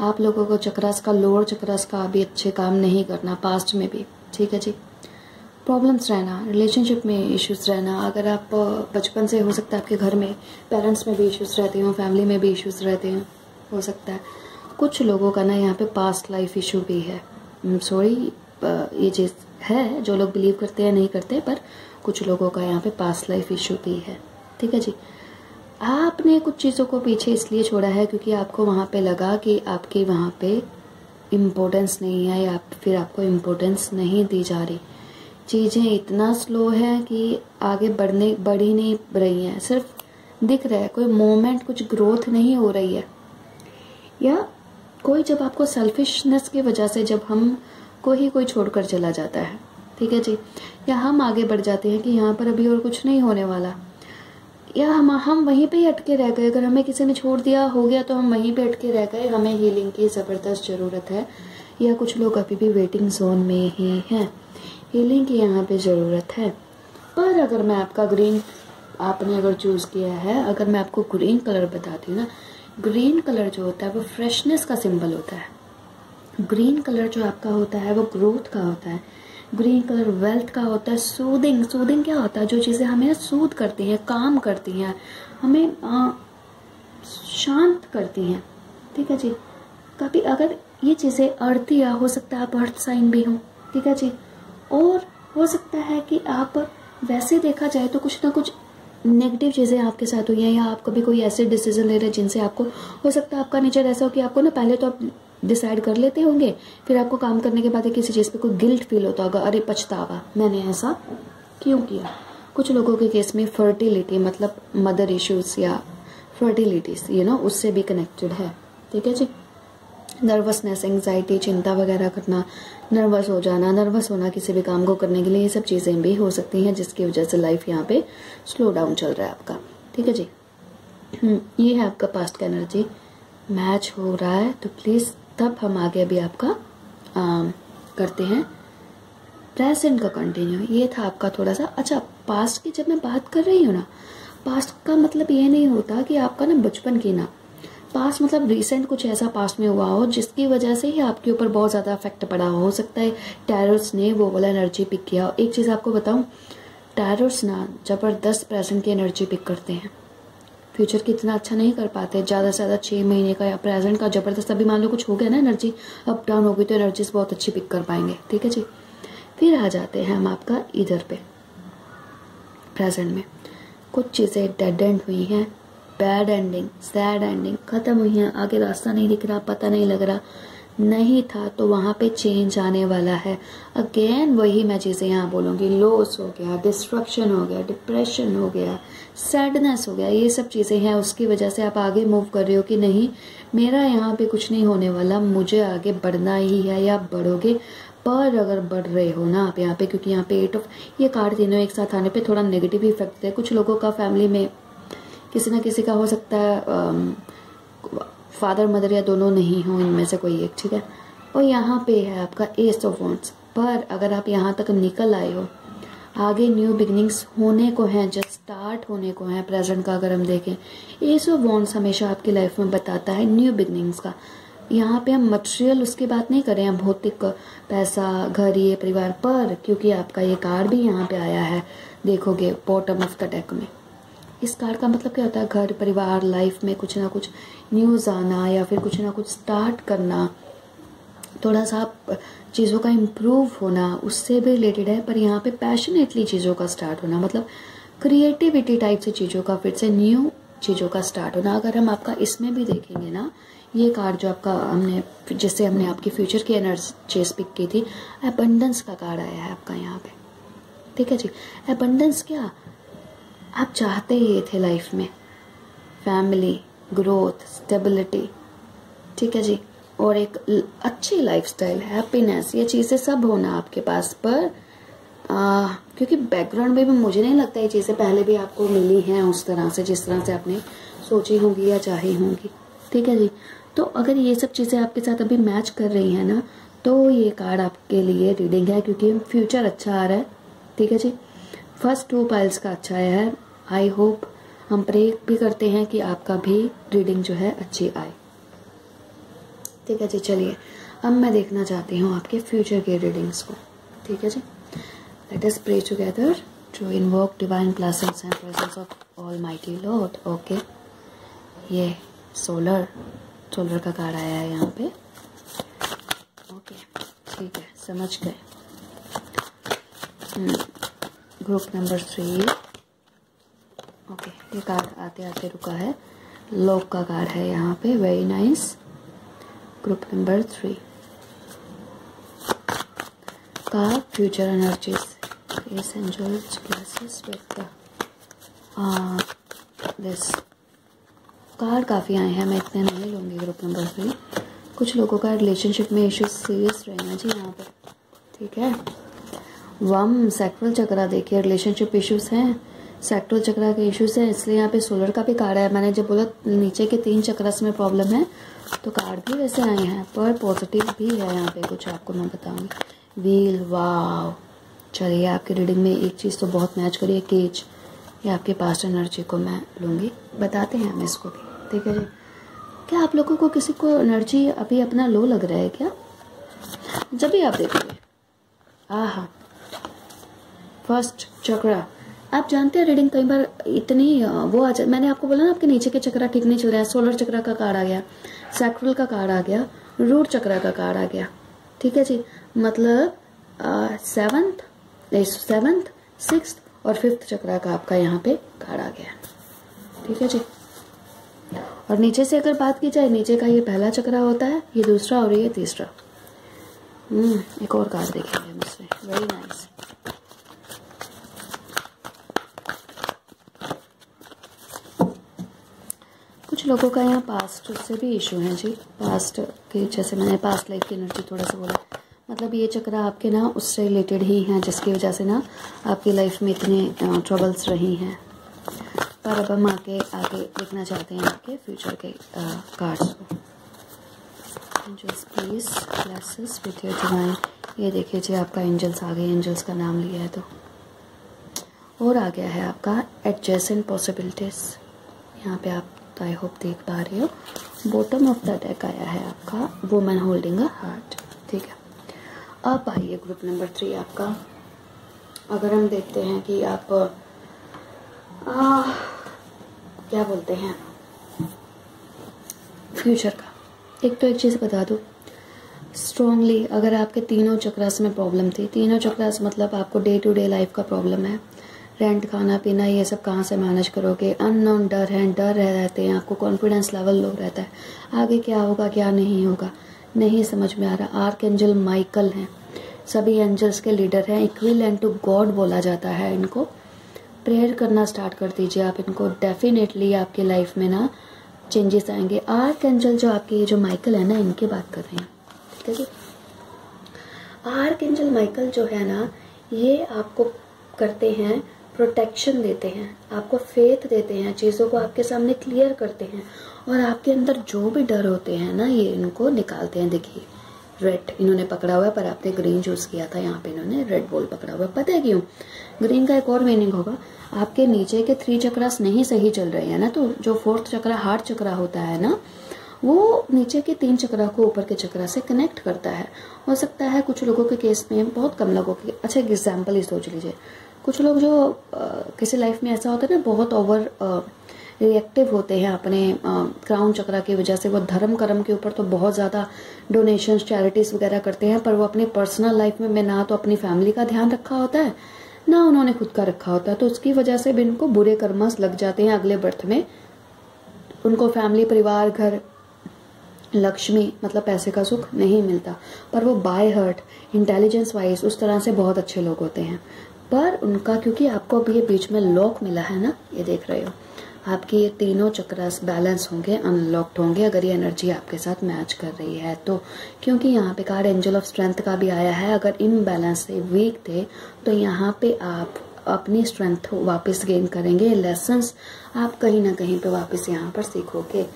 आप लोगों को चक्रास का लोअर चक्रास का अभी अच्छे काम नहीं करना पास्ट में भी। ठीक है जी? प्रॉब्लम्स रहना रिलेशनशिप में इश्यूज़ रहना, अगर आप बचपन से हो सकता है आपके घर में पेरेंट्स में भी इश्यूज़ रहते हो फैमिली में भी इश्यूज़ रहते हैं, हो सकता है। कुछ लोगों का ना यहाँ पे पास्ट लाइफ इशू भी है। सॉरी ये चीज़ है, जो लोग बिलीव करते हैं, नहीं करते, पर कुछ लोगों का यहाँ पे पास्ट लाइफ इशू भी है। ठीक है जी? आपने कुछ चीज़ों को पीछे इसलिए छोड़ा है क्योंकि आपको वहाँ पे लगा कि आपकी वहाँ पे इम्पोर्टेंस नहीं है या फिर आपको इम्पोर्टेंस नहीं दी जा रही। चीज़ें इतना स्लो है कि आगे बढ़ने, बढ़ ही नहीं रही हैं। सिर्फ़ दिख रहा है, कोई मोमेंट कुछ ग्रोथ नहीं हो रही है। या कोई जब आपको सेल्फिशनेस की वजह से जब हम को ही कोई छोड़कर चला जाता है। ठीक है जी? या हम आगे बढ़ जाते हैं कि यहाँ पर अभी और कुछ नहीं होने वाला। या हम हम वहीं पे ही अटके रह गए। अगर हमें किसी ने छोड़ दिया हो गया तो हम वहीं पे अटके रह गए। हमें हीलिंग की ज़बरदस्त ज़रूरत है। या कुछ लोग अभी भी वेटिंग जोन में ही हैं। हीलिंग की यहाँ पे ज़रूरत है। पर अगर मैं आपका ग्रीन आपने अगर चूज़ किया है अगर मैं आपको ग्रीन कलर बताती हूँ ना ग्रीन कलर जो होता है वो फ्रेशनेस का सिंबल होता है। ग्रीन कलर जो आपका होता है वो ग्रोथ का होता है। ग्रीन कलर वेल्थ का होता है सूदिंग सूदिंग क्या होता है? जो चीज़ें हमें सूद करती हैं काम करती हैं हमें आ, शांत करती हैं। ठीक है जी? कभी अगर ये चीज़ें अर्थ या हो सकता है आप अर्थ साइन भी हो। ठीक है जी? और हो सकता है कि आप वैसे देखा जाए तो कुछ ना कुछ नेगेटिव चीज़ें आपके साथ हुई हैं, या आप कभी कोई ऐसे डिसीज़न ले रहे हैं जिनसे आपको, हो सकता है आपका नेचर ऐसा हो कि आपको ना पहले तो आप डिसाइड कर लेते होंगे, फिर आपको काम करने के बाद किसी चीज़ पे कोई गिल्ट फील होता होगा, अरे पछतावा, मैंने ऐसा क्यों किया? कुछ लोगों के केस में फर्टिलिटी मतलब मदर इश्यूज़ या फर्टिलिटीज यू नो उससे भी कनेक्टेड है, ठीक है जी? नर्वसनेस एंगजाइटी चिंता वगैरह करना नर्वस हो जाना नर्वस होना किसी भी काम को करने के लिए ये सब चीज़ें भी हो सकती हैं जिसकी वजह से लाइफ यहाँ पे स्लो डाउन चल रहा है आपका। ठीक है जी? हम्म, ये है आपका पास्ट का एनर्जी मैच हो रहा है तो प्लीज़ तब हम आगे अभी आपका आ, करते हैं। प्रेजेंट का कंटिन्यू ये था आपका थोड़ा सा अच्छा पास्ट की जब मैं बात कर रही हूँ ना पास्ट का मतलब ये नहीं होता कि आपका ना बचपन की ना पास्ट मतलब रिसेंट कुछ ऐसा पास्ट में हुआ हो जिसकी वजह से ही आपके ऊपर बहुत ज़्यादा इफ़ेक्ट पड़ा हो। सकता है टेरर्स ने वो वाला एनर्जी पिक किया एक चीज़ आपको बताऊँ टेरर्स ना ज़बरदस्त प्रेजेंट की एनर्जी पिक करते हैं। फ्यूचर की इतना अच्छा नहीं कर पाते, ज़्यादा से ज़्यादा छः महीने का या प्रेजेंट का ज़बरदस्त। अभी मान लो कुछ हो गया ना एनर्जी अप डाउन होगी तो एनर्जीज बहुत अच्छी पिक कर पाएँगे। ठीक है जी? फिर आ जाते हैं हम आपका इधर पे प्रेजेंट में। कुछ चीज़ें डेड एंड हुई हैं। बैड एंडिंग सैड एंडिंग ख़त्म हुई है। आगे रास्ता नहीं दिख रहा, पता नहीं लग रहा। नहीं था तो वहाँ पे चेंज आने वाला है। अगेन वही मैं चीज़ें यहाँ बोलूँगी। लॉस हो गया डिस्ट्रक्शन हो गया डिप्रेशन हो गया सैडनेस हो गया। ये सब चीज़ें हैं, उसकी वजह से आप आगे मूव कर रहे हो कि नहीं। मेरा यहाँ पे कुछ नहीं होने वाला। मुझे आगे बढ़ना ही है, या बढ़ोगे? पर अगर बढ़ रहे हो ना आप यहाँ पे, क्योंकि यहाँ पे एट ऑफ़ ये कार्ड तीनों एक साथ आने पे थोड़ा नेगेटिव इफ़ेक्ट है। कुछ लोगों का फैमिली में किसी ना किसी का हो सकता है फादर मदर या दोनों नहीं हो, इनमें से कोई एक, ठीक है? और यहाँ पे है आपका एस ऑफ़ वॉन्ट्स पर अगर आप यहाँ तक निकल आए हो, आगे न्यू बिगनिंग्स होने को हैं जस्ट स्टार्ट होने को हैं प्रेजेंट का अगर हम देखें एस ऑफ़ वॉन्ट्स हमेशा आपकी लाइफ में बताता है न्यू बिगनिंग्स का। यहाँ पे हम मटेरियल उसकी बात नहीं करें, हम भौतिक पैसा, घर, ये परिवार, पर क्योंकि आपका ये कार्ड भी यहाँ पे आया है, देखोगे बॉटम ऑफ़ द डेक में। इस कार्ड का मतलब क्या होता है? घर, परिवार लाइफ में कुछ ना कुछ न्यूज़ आना या फिर कुछ ना कुछ स्टार्ट करना। थोड़ा सा चीज़ों का इम्प्रूव होना, उससे भी रिलेटेड है, पर यहाँ पे पैशनेटली चीज़ों का स्टार्ट होना। मतलब क्रिएटिविटी टाइप से चीज़ों का, फिर से न्यू चीज़ों का स्टार्ट होना। अगर हम आपका इसमें भी देखेंगे ना, ये कार्ड जो आपका हमने, जिससे हमने आपकी फ्यूचर की एनर्जी पिक की थी एबंडेंस का कार्ड आया है आपका यहाँ पे। ठीक है जी? एबंडेंस क्या? आप चाहते ही थे लाइफ में। फैमिली ग्रोथ स्टेबिलिटी ठीक है जी? और एक अच्छी लाइफस्टाइल हैप्पीनेस ये चीज़ें सब होना आपके पास पर आ, क्योंकि बैकग्राउंड में भी मुझे नहीं लगता ये चीज़ें पहले भी आपको मिली हैं उस तरह से जिस तरह से आपने सोची होंगी या चाही होंगी। ठीक है जी? तो अगर ये सब चीज़ें आपके साथ अभी मैच कर रही हैं ना तो ये कार्ड आपके लिए रीडिंग है क्योंकि फ्यूचर अच्छा आ रहा है। ठीक है जी? फ़र्स्ट टू पाइल्स का अच्छा आया है। आई होप हम प्रे भी करते हैं कि आपका भी रीडिंग जो है अच्छी आए। ठीक है जी, चलिए। अब मैं देखना चाहती हूँ आपके फ्यूचर के रीडिंग्स को। ठीक है जी? Let us pray together to invoke divine blessings and presence of almighty lord okay ये सोलर सोलर का कार्ड आया है यहाँ पे। ओके ठीक है, समझ गए। ग्रुप नंबर थ्री ओके, ये कार आते आते रुका है। लॉक का कार है यहाँ पे very nice group number three का future energies with this card काफ़ी आए हैं, मैं इतने नहीं लूँगी ग्रुप नंबर थ्री कुछ लोगों का रिलेशनशिप में इश्यूज़ सीरियस रहना जी यहाँ पर। ठीक है? वम सेक्टरल चक्रा देखिए रिलेशनशिप इश्यूज़ हैं। सेक्टोल चक्रा के इश्यूज़ है, इसलिए यहाँ पे सोलर का भी कार्ड है। मैंने जब बोला, नीचे के तीन चक्रस में प्रॉब्लम है तो कार्ड भी वैसे आए हैं, पर पॉजिटिव भी है यहाँ पे कुछ आपको मैं बताऊँगी। व्हील वाव चलिए, आपकी रीडिंग में एक चीज़ तो बहुत मैच करिए केज ये आपके पास एनर्जी को मैं लूँगी। बताते हैं हम इसको भी। ठीक है क्या आप लोगों को किसी को एनर्जी अभी अपना लो लग रहा है क्या? जब भी आप देखोगे आह! फ़र्स्ट चक्रा आप जानते हैं रीडिंग कई बार इतनी वो आ जाए मैंने आपको बोला ना, आपके नीचे के चक्रा ठीक नहीं चल रहा है, सोलर चक्रा का कार्ड आ गया सैक्रल का कार्ड आ गया रूट चक्रा का कार्ड आ गया, ठीक है जी? मतलब सेवंथ सेवंथ सिक्स और फिफ्थ चक्रा का आपका यहाँ पे कार्ड आ गया, ठीक है जी? और नीचे से अगर बात की जाए, नीचे का ये पहला चक्रा होता है, ये दूसरा और ये तीसरा। हम्म एक और कार्ड देखेंगे इसमें वेरी नाइस कुछ लोगों का यहाँ पास्ट से भी इशू है जी। पास्ट के, जैसे मैंने पास्ट लाइफ की एनर्जी थोड़ा सा बोला। मतलब ये चक्र आपके ना उससे रिलेटेड ही हैं, जिसकी वजह से ना आपकी लाइफ में इतने ट्रबल्स रही हैं। पर अब हम आगे आगे देखना चाहते हैं आपके फ्यूचर के कार्ड्स को। Angels please blesses with your divine ये देखिए जी, आपका एंजल्स आ गए एंजल्स का नाम लिया है तो। और आ गया है आपका एडजेसेंट पॉसिबिलिटीज यहाँ पे आप आई होप देख पा रही हो। बॉटम ऑफ़ द डेक आया है आपका। वुमेन होल्डिंग अ हार्ट ठीक है। अब आइए ग्रुप नंबर थ्री आपका। अगर हम देखते हैं कि आप आ, क्या बोलते हैं? फ्यूचर का। एक तो एक चीज़ बता दो। स्ट्रांगली अगर आपके तीनों चक्रास में प्रॉब्लम थी तीनों चक्रास मतलब आपको डे टू डे लाइफ का प्रॉब्लम है रेंट खाना पीना, ये सब कहाँ से मैनेज करोगे? अननोन डर है, डर रह रहते हैं, आपको कॉन्फिडेंस लेवल लो रहता है। आगे क्या होगा, क्या नहीं होगा? नहीं समझ में आ रहा। आर्क एंजल माइकल हैं। सभी एंजल्स के लीडर हैं। इक्विल एंड टू गॉड बोला जाता है इनको। प्रेयर करना स्टार्ट कर दीजिए आप इनको। डेफिनेटली आपके लाइफ में ना चेंजेस आएँगे। आर्क एंजल जो आपके, जो माइकल है ना, इनकी बात कर रहे हैं। ठीक है जी? आर्क एंजल माइकल जो है ना, ये आपको करते हैं प्रोटेक्शन देते हैं, आपको फेथ देते हैं, चीज़ों को आपके सामने क्लियर करते हैं और आपके अंदर जो भी डर होते हैं ना, ये इनको निकालते हैं। देखिए रेड इन्होंने पकड़ा हुआ है, पर आपने ग्रीन चूज़ किया था, यहाँ पे इन्होंने रेड बॉल पकड़ा हुआ है। पता है क्यों? ग्रीन का एक और मीनिंग होगा, आपके नीचे के थ्री चक्रास नहीं सही चल रहे हैं ना तो जो फोर्थ चक्रा हार्ट चक्रा होता है ना, वो नीचे के तीन चक्रा को ऊपर के चक्रा से कनेक्ट करता है। हो सकता है कुछ लोगों के केस में, बहुत कम लोगों के अच्छा एक एग्ज़ाम्पल ही सोच लीजिए। कुछ लोग जो किसी लाइफ में ऐसा होता है ना बहुत ओवर रिएक्टिव होते हैं अपने क्राउन चक्रा की वजह से। वो धर्म कर्म के ऊपर तो बहुत ज़्यादा डोनेशन चैरिटीज वगैरह करते हैं पर वो अपनी पर्सनल लाइफ में, में ना तो अपनी फैमिली का ध्यान रखा होता है ना उन्होंने खुद का रखा होता है। तो उसकी वजह से भी इनको बुरे कर्मस लग जाते हैं अगले बर्थ में। उनको फैमिली परिवार घर लक्ष्मी मतलब पैसे का सुख नहीं मिलता। पर वो बाय हर्ट इंटेलिजेंस वाइज उस तरह से बहुत अच्छे लोग होते हैं। पर उनका, क्योंकि आपको अभी ये बीच में लॉक मिला है ना, ये देख रहे हो। आपके ये तीनों चक्रास बैलेंस होंगे अनलॉक्ड होंगे, अगर ये एनर्जी आपके साथ मैच कर रही है। तो क्योंकि यहाँ पे कार्ड एंजल ऑफ़ स्ट्रेंथ का भी आया है, अगर इन बैलेंस से वीक थे तो यहाँ पे आप अपनी स्ट्रेंथ वापस गेन करेंगे। लेसन्स आप कहीं ना कहीं पे वापस यहाँ पर सीखोगे।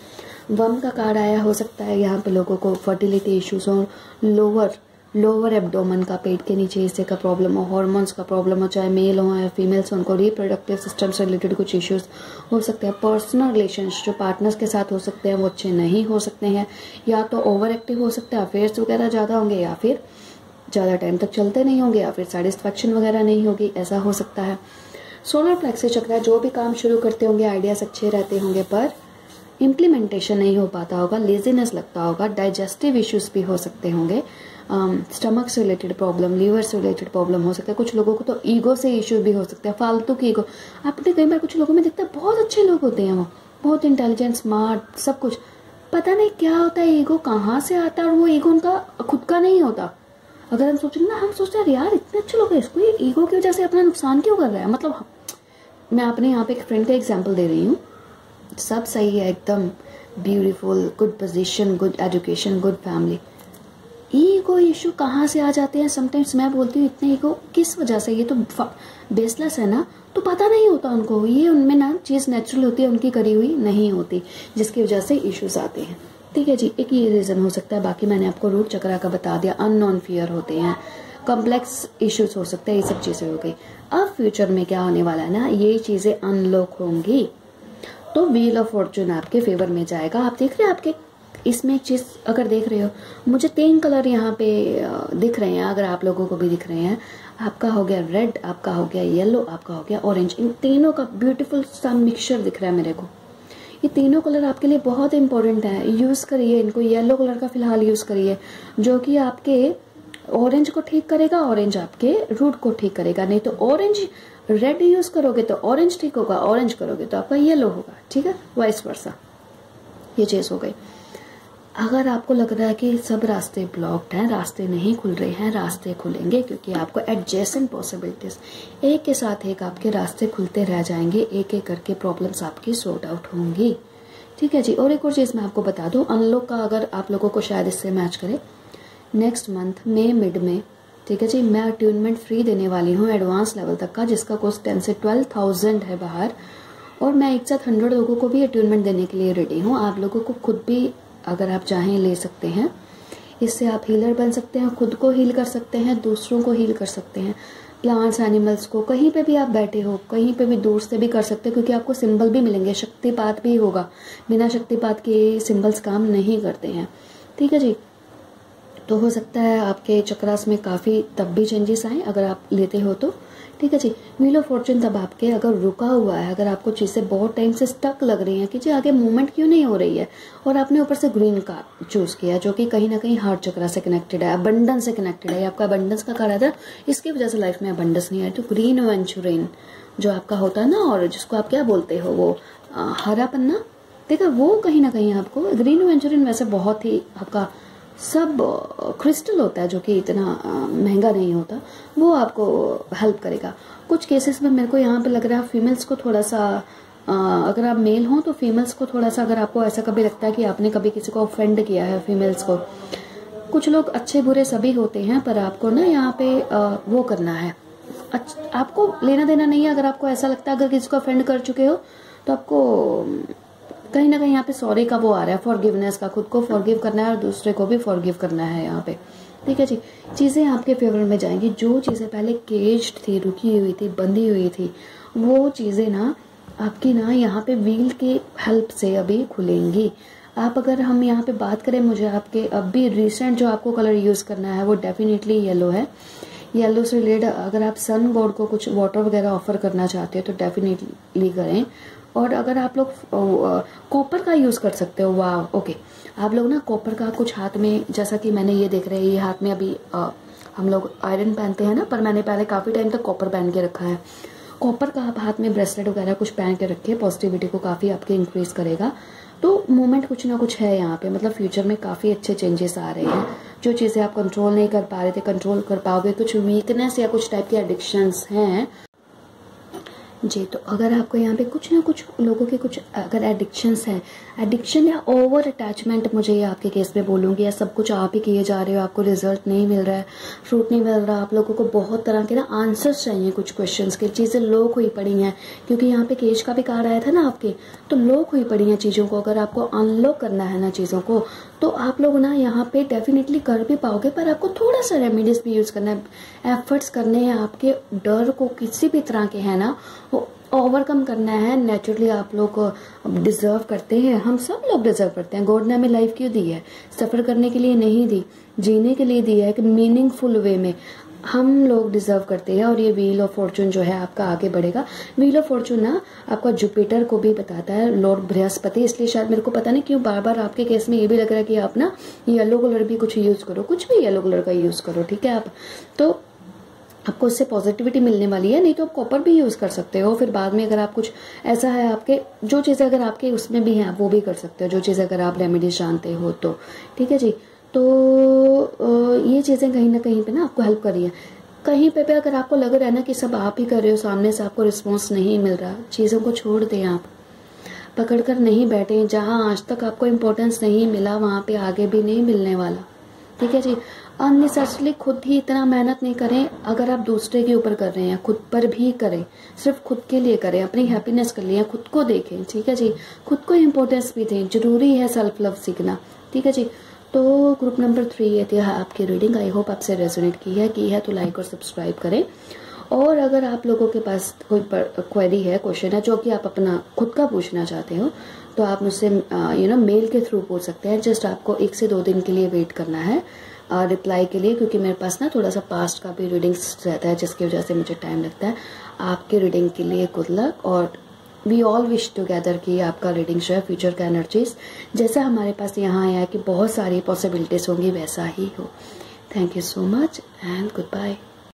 वम का कार्ड आया, हो सकता है यहाँ पे लोगों को फर्टिलिटी इश्यूज़ और लोअर लोअर एब्डोमन का पेट के नीचे हिस्से का प्रॉब्लम हो हॉर्मोन्स का प्रॉब्लम हो, चाहे मेल हो या फीमेल्स उनको रिप्रोडक्टिव सिस्टम से रिलेटेड कुछ इश्यूज़ हो सकते हैं। पर्सनल रिलेशन जो पार्टनर्स के साथ हो सकते हैं, वो अच्छे नहीं हो सकते हैं। या तो ओवर एक्टिव हो सकते हैं अफेयर्स वगैरह ज़्यादा होंगे, या फिर ज़्यादा टाइम तक चलते नहीं होंगे, या फिर सेटिस्फेक्शन वगैरह नहीं होगी, ऐसा हो सकता है। सोलर प्लेक्स चक्र जो भी काम शुरू करते होंगे आइडियाज़ अच्छे रहते होंगे, पर इम्प्लीमेंटेशन नहीं हो पाता होगा लेजीनेस लगता होगा डाइजेस्टिव इश्यूज़ भी हो सकते होंगे। स्टमक से रिलेटेड प्रॉब्लम लीवर से रिलेटेड प्रॉब्लम हो सकता है। कुछ लोगों को तो ईगो से इश्यू भी हो सकता है, फालतू की ईगो आपने कई बार कुछ लोगों में दिखता है, बहुत अच्छे लोग होते हैं वो, बहुत इंटेलिजेंट स्मार्ट सब कुछ। पता नहीं क्या होता है ईगो कहाँ से आता है और वो ईगो उनका खुद का नहीं होता। अगर हम सोचेंगे ना, हम सोचते हैं यार, इतने अच्छे लोग हैं, इसको ये ईगो की वजह से अपना नुकसान क्यों कर रहा है? मतलब मैं अपने यहाँ पे एक फ्रेंड का एग्ज़ाम्पल दे रही हूँ। सब सही है, एकदम beautiful good position good education good family ego issue कहाँ से आ जाते हैं? समटाइम्स मैं बोलती हूँ, इतने ईगो किस वजह से? ये तो बेसलेस है ना? तो पता नहीं होता उनको। ये उनमें ना चीज़ नेचुरल होती है, उनकी करी हुई नहीं होती, जिसकी वजह से इश्यूज़ आते हैं। ठीक है जी, एक ये रीज़न हो सकता है, बाकी मैंने आपको रूट चक्रा का बता दिया। अननोन फियर होते हैं कॉम्प्लेक्स इश्यूज़ हो सकते हैं, ये सब चीज़ें हो गई। अब फ्यूचर में क्या होने वाला है ना? ये चीज़ें अनलॉक होंगी तो व्हील ऑफ़ फॉर्चून आपके फेवर में जाएगा। आप देख रहे हैं आपके इसमें एक चीज़ अगर देख रहे हो, मुझे तीन कलर यहाँ पे दिख रहे हैं, अगर आप लोगों को भी दिख रहे हैं। आपका हो गया रेड आपका हो गया येलो आपका हो गया ऑरेंज इन तीनों का ब्यूटीफुल सा मिक्सचर दिख रहा है मेरे को। ये तीनों कलर आपके लिए बहुत इंपॉर्टेंट है। यूज़ करिए इनको। येलो कलर का फ़िलहाल यूज़ करिए। जो कि आपके ऑरेंज को ठीक करेगा ऑरेंज आपके रूट को ठीक करेगा। नहीं तो ऑरेंज रेड यूज़ करोगे तो ऑरेंज ठीक होगा ऑरेंज करोगे तो आपका येलो होगा। ठीक है? वाइस वर्सा ये चीज़ हो गई। अगर आपको लग रहा है कि सब रास्ते ब्लॉक्ड हैं, रास्ते नहीं खुल रहे हैं, रास्ते खुलेंगे क्योंकि आपको एडजेसेंट पॉसिबिलिटीज एक के साथ एक आपके रास्ते खुलते रह जाएँगे, एक एक करके प्रॉब्लम्स आपकी सॉर्ट आउट होंगी। ठीक है जी, और एक और चीज़ मैं आपको बता दूँ अनलॉक का अगर आप लोगों को शायद इससे मैच करे नेक्स्ट मंथ मे मिड में ठीक है जी, मैं अट्यूनमेंट फ्री देने वाली हूँ एडवांस लेवल तक का, जिसका कॉस्ट टेन से ट्वेल्व थाउज़ेंड है बाहर, और मैं एक साथ हंड्रेड लोगों को भी अट्यूनमेंट देने के लिए रेडी हूँ। आप लोगों को खुद भी अगर आप चाहें ले सकते हैं। इससे आप हीलर बन सकते हैं, खुद को हील कर सकते हैं, दूसरों को हील कर सकते हैं। प्लांट्स एनिमल्स को कहीं पे भी आप बैठे हो, कहीं पे भी दूर से भी कर सकते हो, क्योंकि आपको सिंबल भी मिलेंगे, शक्तिपात भी होगा। बिना शक्तिपात के सिंबल्स काम नहीं करते हैं। ठीक है जी? तो हो सकता है आपके चक्रास में काफ़ी तब भी चेंजेस आए, अगर आप लेते हो तो। ठीक है जी व्हील ऑफ़ फॉर्चून तब आपके अगर रुका हुआ है, अगर आपको चीज़ें बहुत टाइम से स्टक लग रही हैं कि जी आगे मूवमेंट क्यों नहीं हो रही है? और आपने ऊपर से ग्रीन का चूज़ किया, जो कि कहीं ना कहीं हार्ट चक्रा से कनेक्टेड है अबंडन से कनेक्टेड है आपका अबंडेंस का कार्ड था इसकी वजह से लाइफ में अबंडेंस नहीं आया। तो ग्रीन वेंचुरिन जो आपका होता है ना, और जिसको आप क्या बोलते हो, वो हरा पन्ना देखा, वो कहीं ना कहीं आपको ग्रीन वेंचुरिन वैसे बहुत ही आपका सब क्रिस्टल होता है जो कि इतना महँगा नहीं होता वो आपको हेल्प करेगा। कुछ केसेस में मेरे को यहाँ पे लग रहा है फीमेल्स को थोड़ा सा अगर आप मेल हो तो फीमेल्स को थोड़ा सा अगर आपको ऐसा कभी लगता है कि आपने कभी किसी को ऑफेंड किया है फीमेल्स को कुछ लोग अच्छे बुरे सभी होते हैं पर आपको ना यहाँ पे आ, वो करना है। आपको लेना देना नहीं है अगर आपको ऐसा लगता है अगर किसी को ऑफेंड कर चुके हो तो आपको कहीं ना कहीं यहाँ पे सॉरी का वो आ रहा है फॉरगिवनेस का, खुद को फॉरगिव करना है और दूसरे को भी फॉरगिव करना है यहाँ पे। ठीक है जी? चीज़ें आपके फेवर में जाएँगी, जो चीज़ें पहले केज्ड थी, रुकी हुई थी, बंधी हुई थी, वो चीज़ें ना आपकी ना यहाँ पे व्हील की हेल्प से अभी खुलेंगी। आप अगर हम यहाँ पे बात करें, मुझे आपके अभी रिसेंट जो आपको कलर यूज़ करना है, वो डेफिनेटली येलो है। येलो से रिलेटेड अगर आप सन गॉड को कुछ वाटर वगैरह ऑफ़र करना चाहते हो तो डेफिनेटली करें। और अगर आप लोग कॉपर का यूज़ कर सकते हो वाह ओके। आप लोग ना कॉपर का कुछ हाथ में जैसा कि मैंने ये देख रहे हैं ये हाथ में अभी आ, हम लोग आयरन पहनते हैं ना पर मैंने पहले काफ़ी टाइम तक कॉपर पहन के रखा है। कॉपर का आप हाथ में ब्रेसलेट वगैरह कुछ पहन के रखे पॉजिटिविटी को काफ़ी आपके इंक्रीज करेगा। तो मूवमेंट कुछ ना कुछ है यहाँ पे मतलब फ्यूचर में काफ़ी अच्छे चेंजेस आ रहे हैं। जो चीज़ें आप कंट्रोल नहीं कर पा रहे थे कंट्रोल कर पाओगे कुछ वीकनेस या कुछ टाइप के एडिक्शंस हैं जी तो अगर आपको यहाँ पे कुछ ना कुछ लोगों के कुछ अगर एडिक्शंस हैं एडिक्शन या ओवर अटैचमेंट मुझे ये आपके केस में बोलूँगी या सब कुछ आप ही किए जा रहे हो, आपको रिज़ल्ट नहीं मिल रहा है फ्रूट नहीं मिल रहा, आप लोगों को बहुत तरह के ना आंसर्स चाहिए कुछ क्वेश्चंस के, चीज़ें लोक हुई पड़ी हैं, क्योंकि यहाँ पे केज का भी कार्ड आया था ना आपके तो लोक हुई पड़ी हैं चीज़ों को, अगर आपको अनलॉक करना है ना चीज़ों को तो आप लोग ना यहाँ पे डेफिनेटली कर भी पाओगे, पर आपको थोड़ा सा रेमेडीज भी यूज़ करना है। एफर्ट्स करने हैं आपके, डर को किसी भी तरह के है ना ओवरकम करना है। नेचुरली आप लोग डिजर्व करते हैं। हम सब लोग डिजर्व करते हैं। गॉड ने हमें लाइफ क्यों दी है? सफ़र करने के लिए नहीं दी, जीने के लिए दी है एक मीनिंगफुल वे में। हम लोग डिजर्व करते हैं और ये व्हील ऑफ़ फॉर्चून जो है आपका आगे बढ़ेगा। व्हील ऑफ़ फॉर्चून ना आपका जुपिटर को भी बताता है लॉर्ड बृहस्पति इसलिए शायद मेरे को पता नहीं क्यों बार बार आपके केस में ये भी लग रहा है कि आप ना येलो कलर भी कुछ यूज़ करो, कुछ भी येलो कलर का यूज़ करो, ठीक है आप? तो आपको उससे पॉजिटिविटी मिलने वाली है, नहीं तो आप कॉपर भी यूज़ कर सकते हो, फिर बाद में अगर आप कुछ ऐसा है आपके, जो चीज़ें अगर आपके उसमें भी हैं वो भी कर सकते हो, जो चीज़ अगर आप रेमेडीज जानते हो तो ठीक है जी? तो ये चीज़ें कहीं ना कहीं पे ना आपको हेल्प कर रही है। कहीं पे भी अगर आपको लग रहा है ना कि सब आप ही कर रहे हो, सामने से आपको रिस्पॉन्स नहीं मिल रहा, चीज़ों को छोड़ दें आप। पकड़कर नहीं बैठे जहाँ आज तक आपको इम्पोर्टेंस नहीं मिला, वहाँ पे आगे भी नहीं मिलने वाला। ठीक है जी? अननेसेसरली खुद ही इतना मेहनत नहीं करें, अगर आप दूसरे के ऊपर कर रहे हैं, खुद पर भी करें। सिर्फ़ खुद के लिए करें, अपनी हैप्पीनेस के लिए खुद को देखें। ठीक है जी? खुद को इम्पोर्टेंस भी दें, ज़रूरी है सेल्फ लव सीखना। ठीक है जी? तो ग्रुप नंबर थ्री ये थी आपकी रीडिंग आई होप आपसे रेजोनेट की है की है तो लाइक और सब्सक्राइब करें। और अगर आप लोगों के पास कोई क्वेरी है क्वेश्चन है, जो कि आप अपना खुद का पूछना चाहते हो तो आप मुझसे यू नो मेल के थ्रू पूछ सकते हैं। जस्ट आपको एक से दो दिन के लिए वेट करना है रिप्लाई के लिए, क्योंकि मेरे पास ना थोड़ा सा पास्ट का भी रीडिंग्स रहता है, जिसकी वजह से मुझे टाइम लगता है। आपके रीडिंग के लिए गुड लक और वी ऑल विश टुगेदर कि आपका रीडिंग जो है फ्यूचर का एनर्जीज जैसा हमारे पास यहाँ आया कि बहुत सारी पॉसिबिलिटीज होंगी, वैसा ही हो। Thank you so much and goodbye